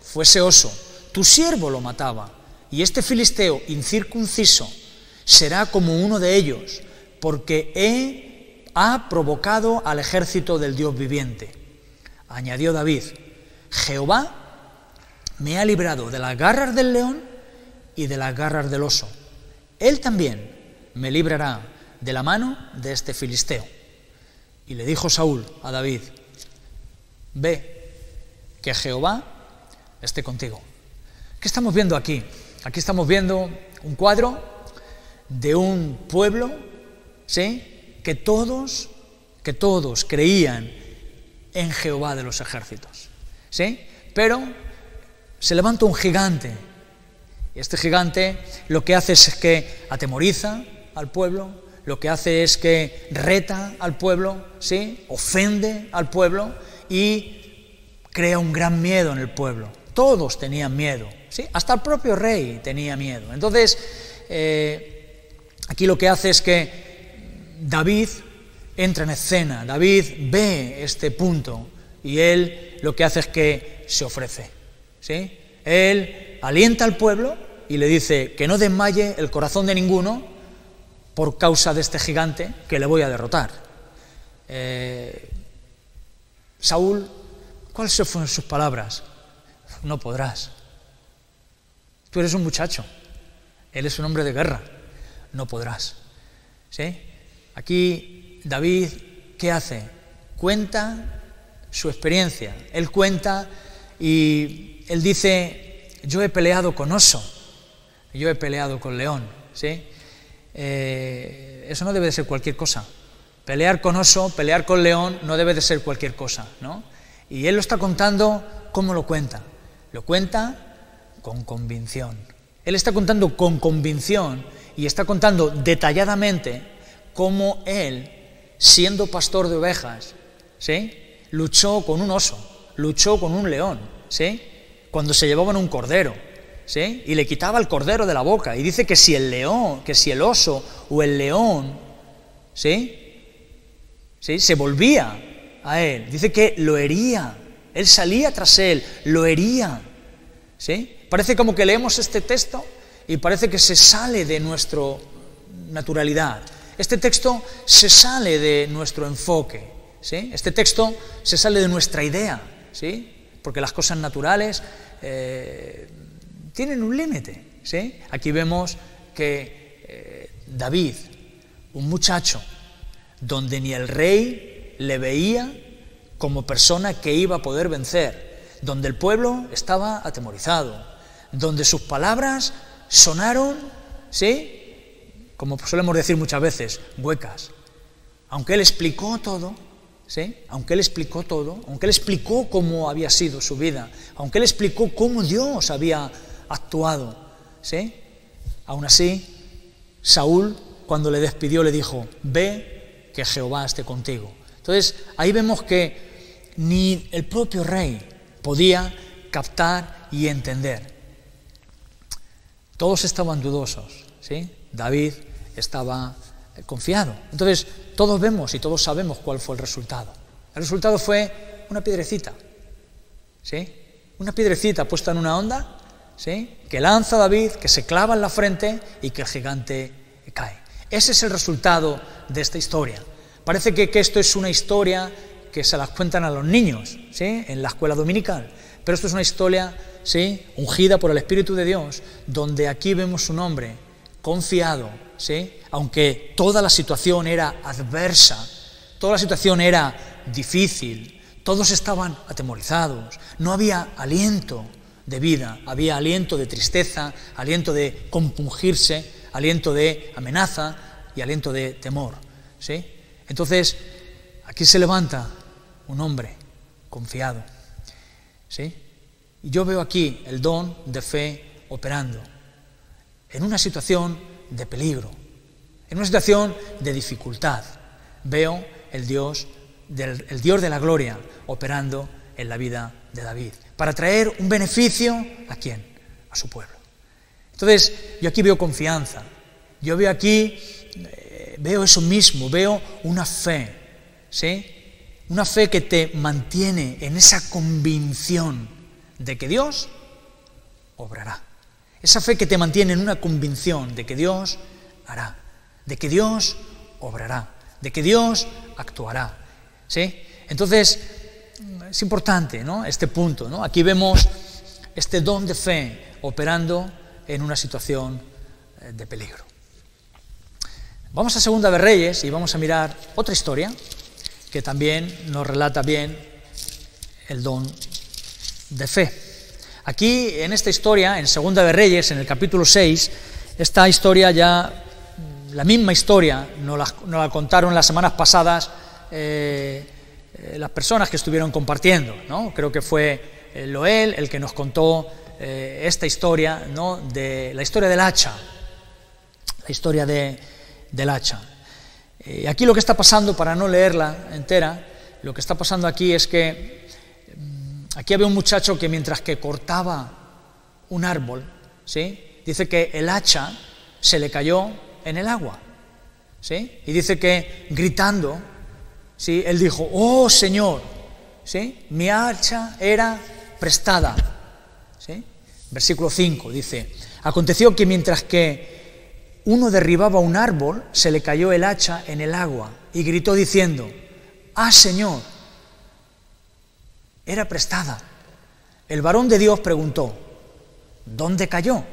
S3: fuese oso, tu siervo lo mataba. Y este filisteo incircunciso será como uno de ellos, porque he, ha provocado al ejército del Dios viviente. Añadió David, Jehová me ha librado de las garras del león y de las garras del oso. Él también me librará de la mano de este filisteo. Y le dijo Saúl a David, ve, que Jehová esté contigo. ¿Qué estamos viendo aquí? Aquí estamos viendo un cuadro de un pueblo, ¿sí? Que todos, que todos creían en Jehová de los ejércitos, ¿sí? Pero se levanta un gigante y este gigante lo que hace es que atemoriza al pueblo, lo que hace es que reta al pueblo, ¿sí? ofende al pueblo y crea un gran miedo en el pueblo. Todos tenían miedo, ¿sí? hasta el propio rey tenía miedo. Entonces, eh, aquí lo que hace es que David entra en escena, David ve este punto y él lo que hace es que se ofrece. ¿sí? Él alienta al pueblo y le dice que no desmaye el corazón de ninguno por causa de este gigante que le voy a derrotar. Eh, Saúl, ¿cuáles fueron sus palabras? No podrás. Tú eres un muchacho, él es un hombre de guerra, no podrás. ¿Sí? Aquí David, ¿qué hace? Cuenta su experiencia. Él cuenta y él dice, yo he peleado con oso, yo he peleado con león. ¿sí? Eh, eso no debe de ser cualquier cosa. Pelear con oso, pelear con león, no debe de ser cualquier cosa. ¿no? Y él lo está contando, ¿cómo lo cuenta? Lo cuenta con convicción. Él está contando con convicción y está contando detalladamente cómo él, siendo pastor de ovejas, ¿sí? Luchó con un oso, luchó con un león, ¿sí? cuando se llevaban un cordero, ¿sí? y le quitaba el cordero de la boca. Y dice que si el león, que si el oso o el león, ¿sí? ¿Sí? se volvía a él, dice que lo hería, él salía tras él, lo hería. ¿sí? Parece como que leemos este texto y parece que se sale de nuestra naturalidad. Este texto se sale de nuestro enfoque. Este texto se sale de nuestra idea. ¿sí? Porque las cosas naturales eh, tienen un límite. ¿sí? Aquí vemos que eh, David, un muchacho, donde ni el rey le veía como persona que iba a poder vencer, donde el pueblo estaba atemorizado, donde sus palabras sonaron, ¿sí? Como solemos decir muchas veces, huecas. Aunque él explicó todo, ¿sí? Aunque él explicó todo, aunque él explicó cómo había sido su vida, aunque él explicó cómo Dios había actuado, ¿sí? Aún así, Saúl, cuando le despidió, le dijo, ve que Jehová esté contigo. Entonces, ahí vemos que ni el propio rey podía captar y entender todos estaban dudosos, ¿sí? David estaba confiado. Entonces, todos vemos y todos sabemos cuál fue el resultado. El resultado fue una piedrecita, ¿sí? Una piedrecita puesta en una onda, ¿sí? Que lanza David, que se clava en la frente y que el gigante cae. Ese es el resultado de esta historia. Parece que, que esto es una historia que se las cuentan a los niños, ¿sí? En la escuela dominical. Pero esto es una historia ¿sí? ungida por el Espíritu de Dios, donde aquí vemos un hombre confiado, ¿sí? aunque toda la situación era adversa, toda la situación era difícil, todos estaban atemorizados, no había aliento de vida, había aliento de tristeza, aliento de compungirse, aliento de amenaza y aliento de temor. ¿sí? Entonces, aquí se levanta un hombre confiado. ¿sí? Y yo veo aquí el don de fe operando en una situación de peligro, en una situación de dificultad. Veo el Dios, del, el Dios de la gloria operando en la vida de David, para traer un beneficio a quién? A su pueblo. Entonces, yo aquí veo confianza, yo veo aquí, eh, veo eso mismo, veo una fe, ¿sí? Una fe que te mantiene en esa convicción de que Dios obrará. Esa fe que te mantiene en una convicción de que Dios hará, de que Dios obrará, de que Dios actuará. ¿Sí? Entonces, es importante ¿no? este punto. ¿no? Aquí vemos este don de fe operando en una situación eh, de peligro. Vamos a Segunda de Reyes y vamos a mirar otra historia que también nos relata bien el don de fe. Aquí, en esta historia, en Segunda de Reyes, en el capítulo 6, esta historia ya, la misma historia, nos la, contaron las semanas pasadas eh, eh, las personas que estuvieron compartiendo. ¿no? Creo que fue eh, Loel el que nos contó esta historia, ¿no? de la historia del hacha, la historia de, del hacha. Y aquí lo que está pasando, para no leerla entera, lo que está pasando aquí es que aquí había un muchacho que mientras que cortaba un árbol, ¿sí? dice que el hacha se le cayó en el agua. ¿sí? Y dice que gritando, ¿sí? él dijo, oh Señor, ¿sí? mi hacha era prestada. ¿sí? Versículo 5 dice, aconteció que mientras que uno derribaba un árbol, se le cayó el hacha en el agua y gritó diciendo, ah Señor, era prestada. El varón de Dios preguntó, ¿dónde cayó?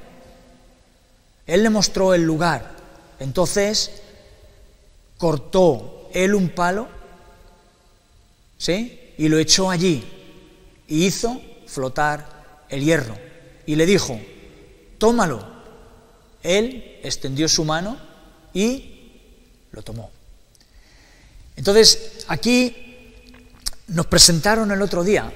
S3: Él le mostró el lugar. Entonces cortó él un palo, ¿sí? Y lo echó allí y hizo flotar el hierro. Y le dijo, tómalo. Él extendió su mano y lo tomó. Entonces, aquí nos presentaron el otro día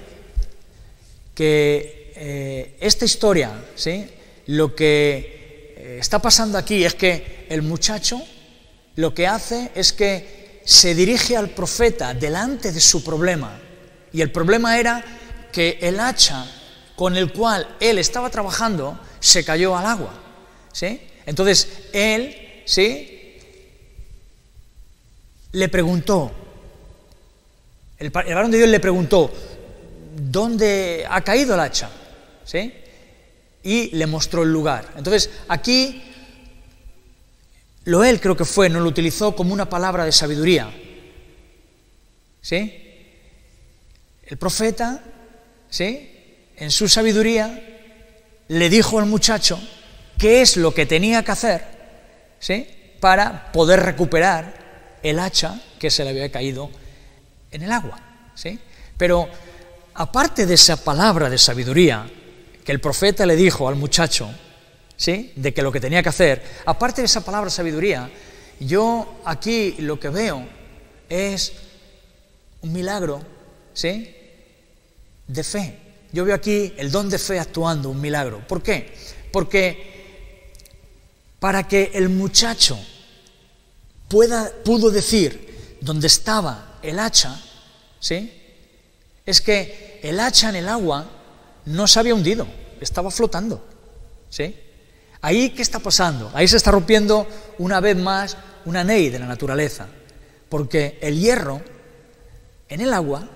S3: que eh, esta historia, ¿sí? lo que eh, está pasando aquí es que el muchacho lo que hace es que se dirige al profeta delante de su problema. Y el problema era que el hacha con el cual él estaba trabajando se cayó al agua. ¿sí? Entonces él ¿sí? le preguntó, el, varón de Dios le preguntó, ¿dónde ha caído el hacha? ¿Sí? Y le mostró el lugar. Entonces, aquí, Loel creo que fue, no lo utilizó como una palabra de sabiduría. ¿Sí? El profeta, ¿sí? En su sabiduría, le dijo al muchacho qué es lo que tenía que hacer, ¿sí? Para poder recuperar el hacha que se le había caído en el agua, ¿sí? Pero aparte de esa palabra de sabiduría que el profeta le dijo al muchacho, ¿sí? De que lo que tenía que hacer, aparte de esa palabra sabiduría, yo aquí lo que veo es un milagro, ¿sí? De fe. Yo veo aquí el don de fe actuando, un milagro. ¿Por qué? Porque para que el muchacho pueda, pudo decir dónde estaba el hacha, ¿sí? es que el hacha en el agua no se había hundido, estaba flotando. ¿Sí? Ahí, ¿qué está pasando? Ahí se está rompiendo una vez más una ley de la naturaleza, porque el hierro en el agua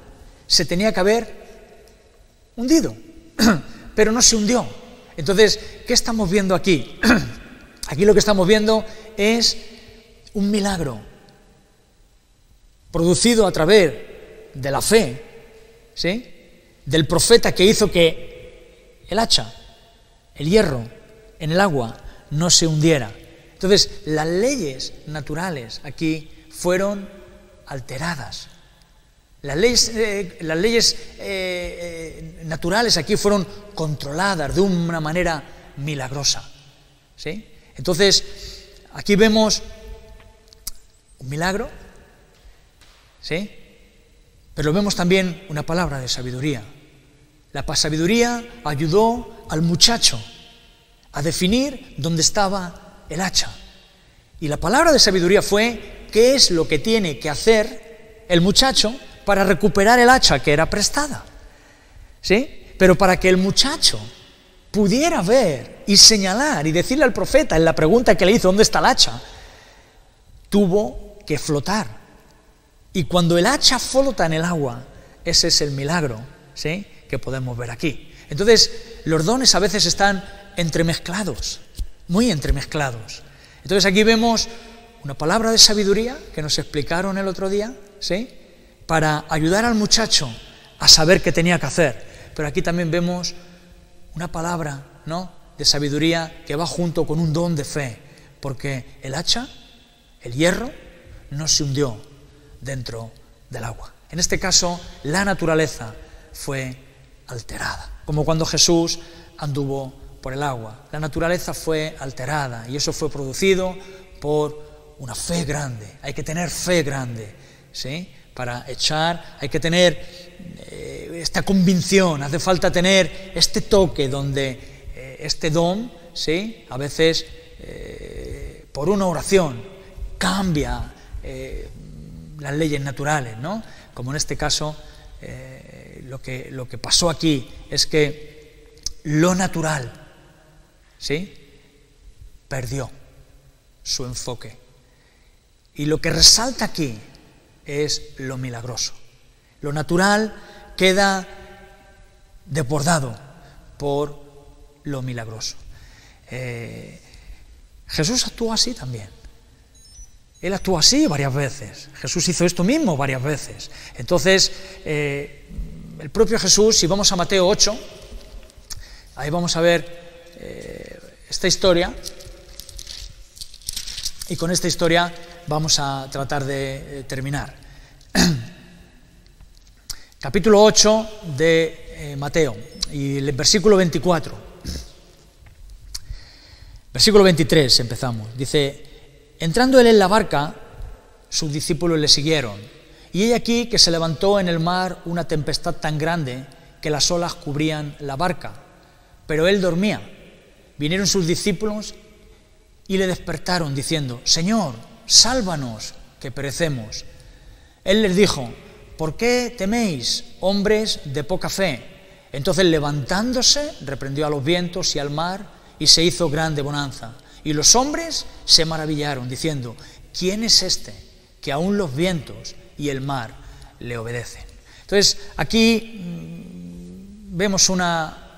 S3: se tenía que haber hundido, pero no se hundió. Entonces, ¿qué estamos viendo aquí? Aquí lo que estamos viendo es un milagro producido a través de la fe ¿sí? del profeta que hizo que el hacha, el hierro en el agua no se hundiera. Entonces, las leyes naturales aquí fueron alteradas. Las leyes, eh, eh, eh, naturales aquí fueron controladas de una manera milagrosa. ¿sí? Entonces, aquí vemos un milagro, Pero vemos también una palabra de sabiduría. La sabiduría ayudó al muchacho a definir dónde estaba el hacha. Y la palabra de sabiduría fue qué es lo que tiene que hacer el muchacho para recuperar el hacha que era prestada. ¿Sí? Pero para que el muchacho pudiera ver y señalar y decirle al profeta en la pregunta que le hizo, ¿dónde está el hacha? Tuvo que flotar y cuando el hacha flota en el agua, ese es el milagro ¿sí? que podemos ver aquí. Entonces, los dones a veces están entremezclados, muy entremezclados. Entonces aquí vemos una palabra de sabiduría que nos explicaron el otro día, ¿sí? Para ayudar al muchacho a saber qué tenía que hacer. Pero aquí también vemos una palabra, ¿no? De sabiduría que va junto con un don de fe, porque el hacha, el hierro, no se hundió, dentro del agua. En este caso, la naturaleza fue alterada, como cuando Jesús anduvo por el agua. La naturaleza fue alterada y eso fue producido por una fe grande. Hay que tener fe grande, ¿sí? Para echar, hay que tener eh, esta convicción, hace falta tener este toque donde eh, este don, ¿sí? A veces eh, por una oración cambia las leyes naturales, ¿no? Como en este caso eh, lo, que, lo que pasó aquí es que lo natural, ¿sí? Perdió su enfoque. Y lo que resalta aquí es lo milagroso. Lo natural queda desbordado por lo milagroso. Eh, Jesús actuó así también. Él actuó así varias veces. Jesús hizo esto mismo varias veces. Entonces, eh, el propio Jesús, si vamos a Mateo 8, ahí vamos a ver eh, esta historia. Y con esta historia vamos a tratar de terminar. Capítulo 8 de Mateo y el versículo 24. Versículo 23 empezamos. Dice, entrando él en la barca, sus discípulos le siguieron. Y he aquí que se levantó en el mar una tempestad tan grande que las olas cubrían la barca. Pero él dormía. Vinieron sus discípulos y le despertaron diciendo, Señor, sálvanos, que perecemos. Él les dijo, ¿por qué teméis, hombres de poca fe? Entonces levantándose, reprendió a los vientos y al mar, y se hizo grande bonanza. Y los hombres se maravillaron, diciendo, ¿quién es este que aún los vientos y el mar le obedecen? Entonces, aquí mm, vemos una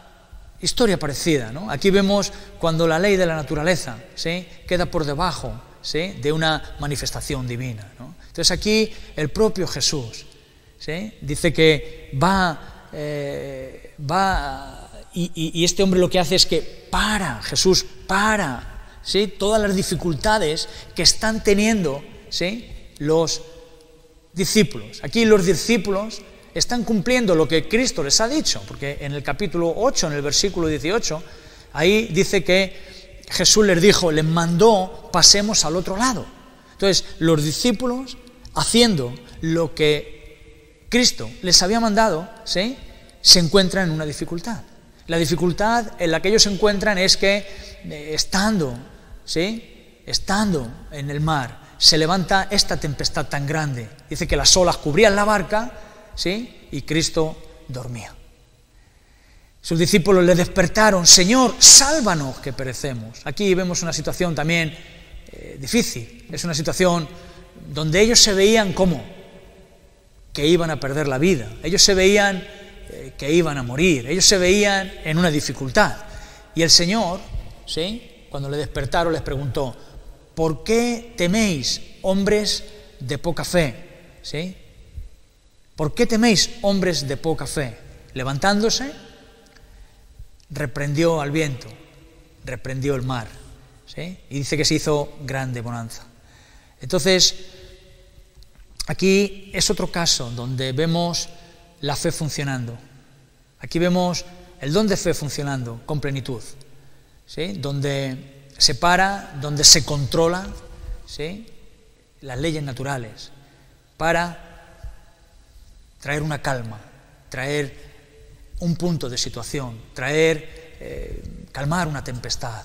S3: historia parecida, ¿no? Aquí vemos cuando la ley de la naturaleza ¿sí? queda por debajo ¿sí? de una manifestación divina. Entonces aquí el propio Jesús ¿sí? dice que va, eh, va y, este hombre lo que hace es que para, Jesús para, ¿sí? todas las dificultades que están teniendo ¿sí? los discípulos. Aquí los discípulos están cumpliendo lo que Cristo les ha dicho, porque en el capítulo 8, en el versículo 18, ahí dice que Jesús les dijo, les mandó, pasemos al otro lado. Entonces, los discípulos, haciendo lo que Cristo les había mandado, ¿sí? se encuentran en una dificultad. La dificultad en la que ellos se encuentran es que eh, estando, ¿sí? Estando en el mar, se levanta esta tempestad tan grande. Dice que las olas cubrían la barca, ¿sí? Y Cristo dormía. Sus discípulos le despertaron, Señor, sálvanos que perecemos. Aquí vemos una situación también eh, difícil. Es una situación donde ellos se veían como que iban a perder la vida. Ellos se veían eh, que iban a morir. Ellos se veían en una dificultad. Y el Señor, ¿sí? Cuando le despertaron, les preguntó, ¿por qué teméis, hombres de poca fe? ¿Sí? ¿Por qué teméis, hombres de poca fe? Levantándose, reprendió al viento, reprendió el mar. ¿sí? Y dice que se hizo grande bonanza. Entonces, aquí es otro caso donde vemos la fe funcionando. Aquí vemos el don de fe funcionando con plenitud, donde se para, donde se controla las leyes naturales para traer una calma, traer un punto de situación, traer, eh, calmar una tempestad,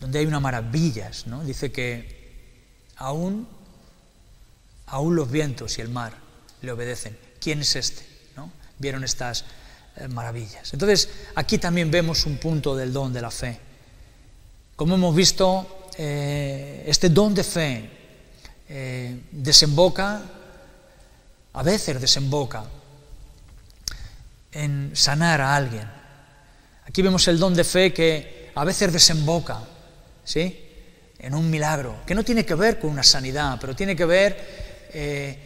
S3: donde hay una maravillas. Dice que aún, aún los vientos y el mar le obedecen. ¿Quién es este? Vieron estas maravillas. Entonces, aquí también vemos un punto del don de la fe. Como hemos visto, eh, este don de fe eh, desemboca, a veces desemboca, en sanar a alguien. Aquí vemos el don de fe que a veces desemboca, ¿sí? En un milagro, que no tiene que ver con una sanidad, pero tiene que ver eh,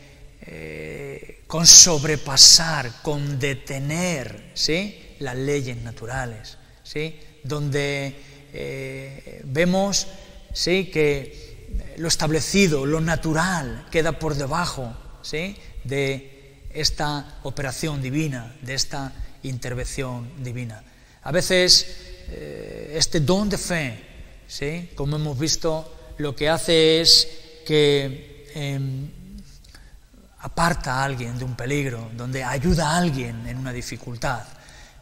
S3: con sobrepasar, con detener ¿sí? las leyes naturales, ¿sí? donde eh, vemos ¿sí? que lo establecido, lo natural, queda por debajo ¿sí? de esta operación divina, de esta intervención divina. A veces eh, este don de fe, ¿sí? como hemos visto, lo que hace es que em, aparta a alguien de un peligro, donde ayuda a alguien en una dificultad,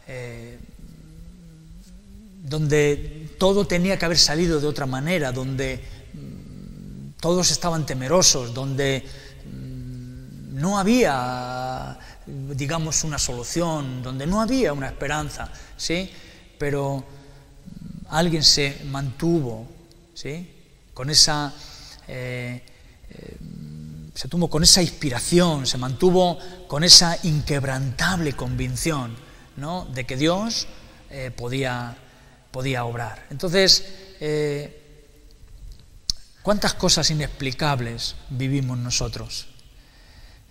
S3: eh, donde todo tenía que haber salido de otra manera, donde mm, todos estaban temerosos, donde mm, no había, digamos, una solución, donde no había una esperanza, ¿sí? Pero alguien se mantuvo, ¿sí? Con esa... Eh, eh, se tuvo con esa inspiración, se mantuvo con esa inquebrantable convicción ¿no? de que Dios eh, podía, podía obrar. Entonces, ¿cuántas cosas inexplicables vivimos nosotros?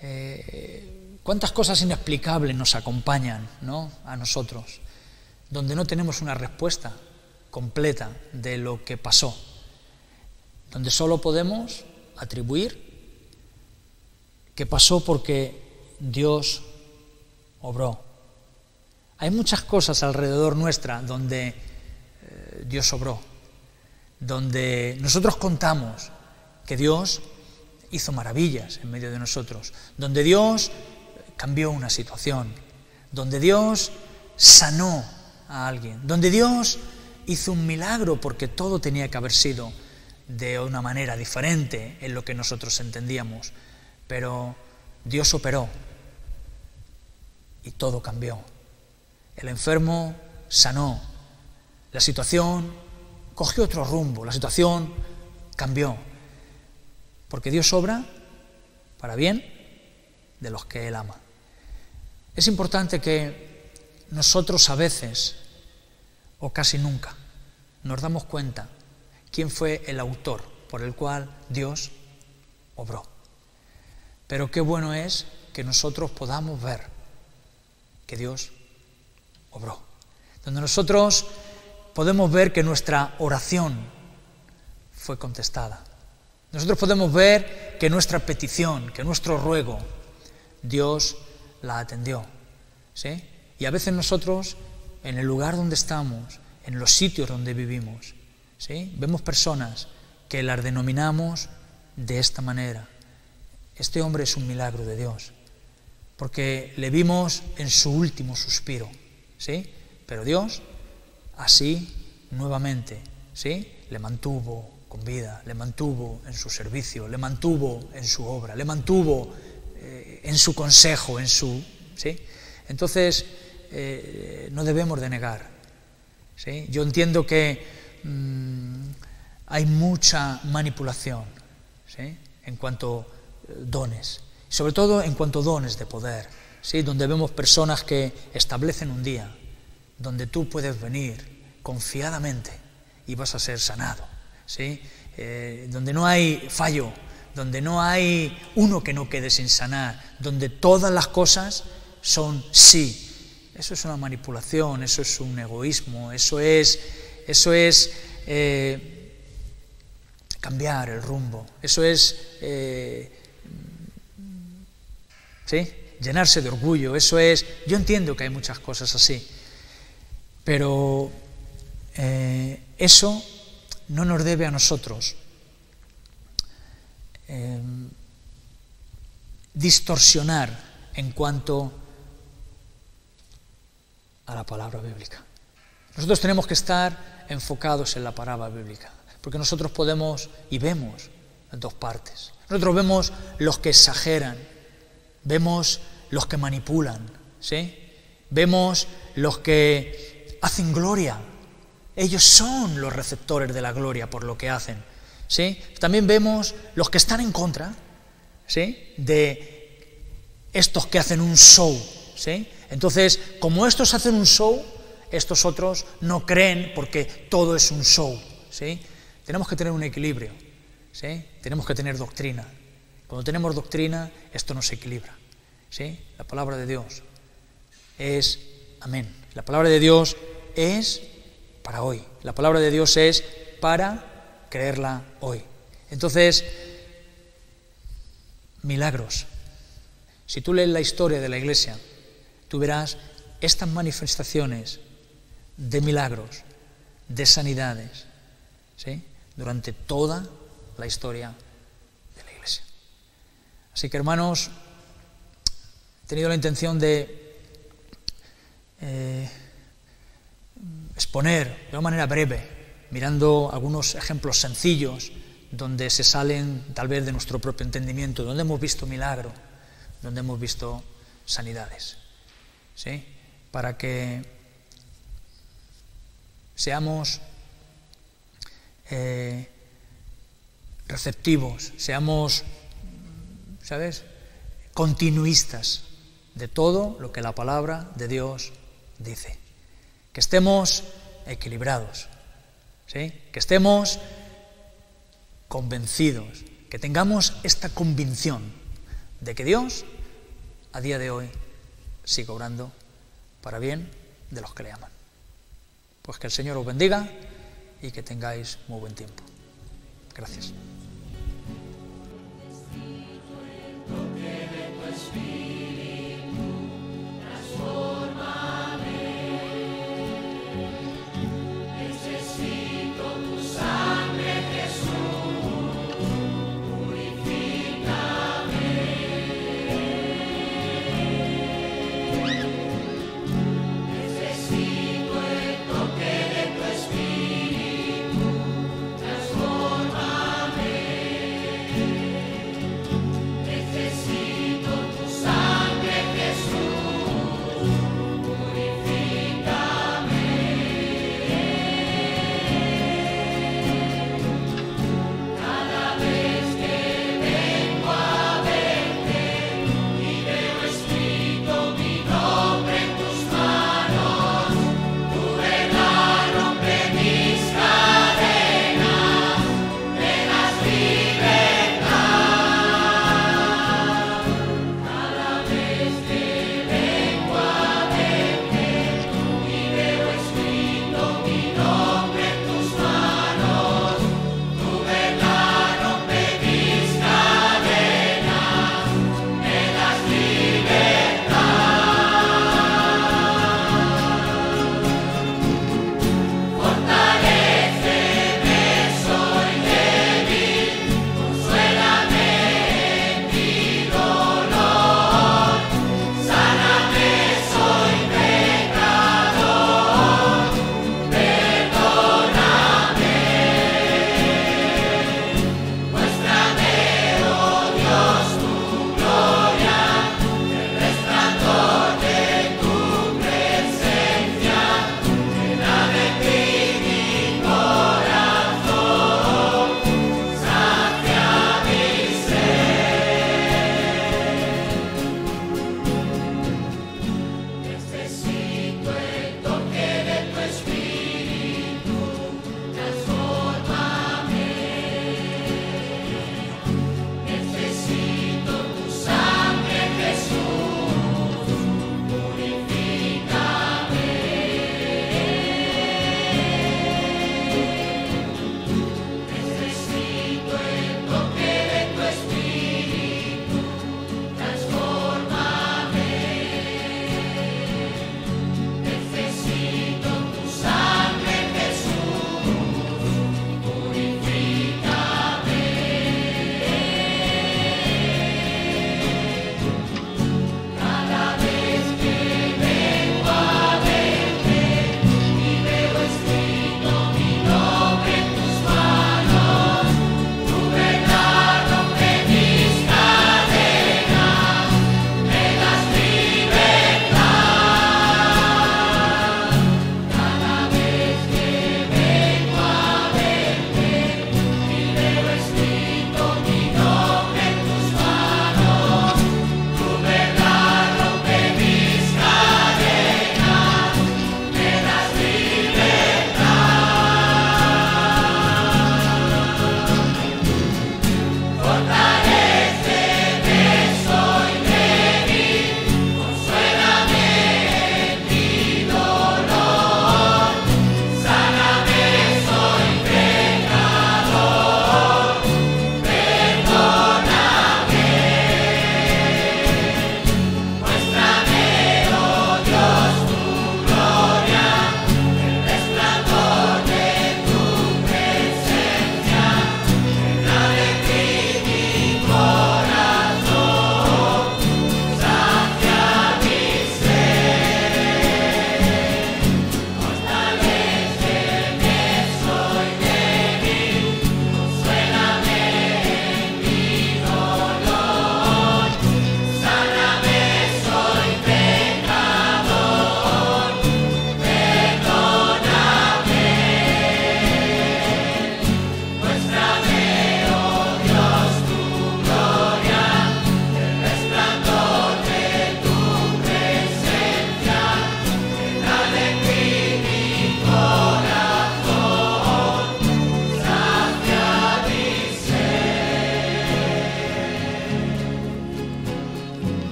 S3: Eh, cuántas cosas inexplicables nos acompañan ¿no? a nosotros, donde no tenemos una respuesta completa de lo que pasó, donde solo podemos atribuir que pasó porque Dios obró. Hay muchas cosas alrededor nuestra donde eh, Dios obró, donde nosotros contamos que Dios hizo maravillas en medio de nosotros, donde Dios cambió una situación, donde Dios sanó a alguien, donde Dios hizo un milagro porque todo tenía que haber sido de una manera diferente en lo que nosotros entendíamos, pero Dios operó y todo cambió. El enfermo sanó, la situación cogió otro rumbo, la situación cambió. Porque Dios obra para bien de los que Él ama. Es importante que nosotros a veces, o casi nunca, nos damos cuenta quién fue el autor por el cual Dios obró. Pero qué bueno es que nosotros podamos ver que Dios obró. Donde nosotros podemos ver que nuestra oración fue contestada nosotros podemos ver que nuestra petición, que nuestro ruego, Dios la atendió. ¿sí? Y a veces nosotros, en el lugar donde estamos, en los sitios donde vivimos, ¿sí? vemos personas que las denominamos de esta manera. Este hombre es un milagro de Dios, porque le vimos en su último suspiro, ¿sí? Pero Dios, así, nuevamente, ¿sí? Le mantuvo, con vida, le mantuvo en su servicio, le mantuvo en su obra, le mantuvo eh, en su consejo, en su... ¿sí? Entonces, eh, no debemos de negar. ¿sí? Yo entiendo que mm, hay mucha manipulación ¿sí? en cuanto dones, sobre todo en cuanto a dones de poder, ¿sí? donde vemos personas que establecen un día, donde tú puedes venir confiadamente y vas a ser sanado ¿sí? Eh, donde no hay fallo, donde no hay uno que no quede sin sanar, donde todas las cosas son sí. Eso es una manipulación, eso es un egoísmo, eso es, eso es eh, cambiar el rumbo, eso es eh, llenarse de orgullo, eso es... Yo entiendo que hay muchas cosas así, pero eso no nos debe a nosotros eh, distorsionar en cuanto a la palabra bíblica. Nosotros tenemos que estar enfocados en la palabra bíblica, porque nosotros podemos y vemos dos partes. Nosotros vemos los que exageran, vemos los que manipulan, ¿sí? Vemos los que hacen gloria ellos son los receptores de la gloria por lo que hacen. ¿sí? También vemos los que están en contra ¿sí? de estos que hacen un show. ¿sí? Entonces, como estos hacen un show, estos otros no creen porque todo es un show. ¿sí? Tenemos que tener un equilibrio. ¿sí? Tenemos que tener doctrina. Cuando tenemos doctrina, esto nos equilibra. ¿sí? La palabra de Dios es amén. La palabra de Dios es para hoy. La palabra de Dios es para creerla hoy. Entonces, milagros. Si tú lees la historia de la iglesia, tú verás estas manifestaciones de milagros, de sanidades, ¿sí? durante toda la historia. Así que hermanos, he tenido la intención de eh, exponer de una manera breve, mirando algunos ejemplos sencillos donde se salen tal vez de nuestro propio entendimiento, donde hemos visto milagro, donde hemos visto sanidades. ¿Sí? Para que seamos eh, receptivos, seamos, ¿sabes?, continuistas de todo lo que la palabra de Dios dice. Que estemos equilibrados, ¿sí? que estemos convencidos, que tengamos esta convicción de que Dios a día de hoy sigue obrando para bien de los que le aman. Pues que el Señor os bendiga y que tengáis muy buen tiempo. Gracias.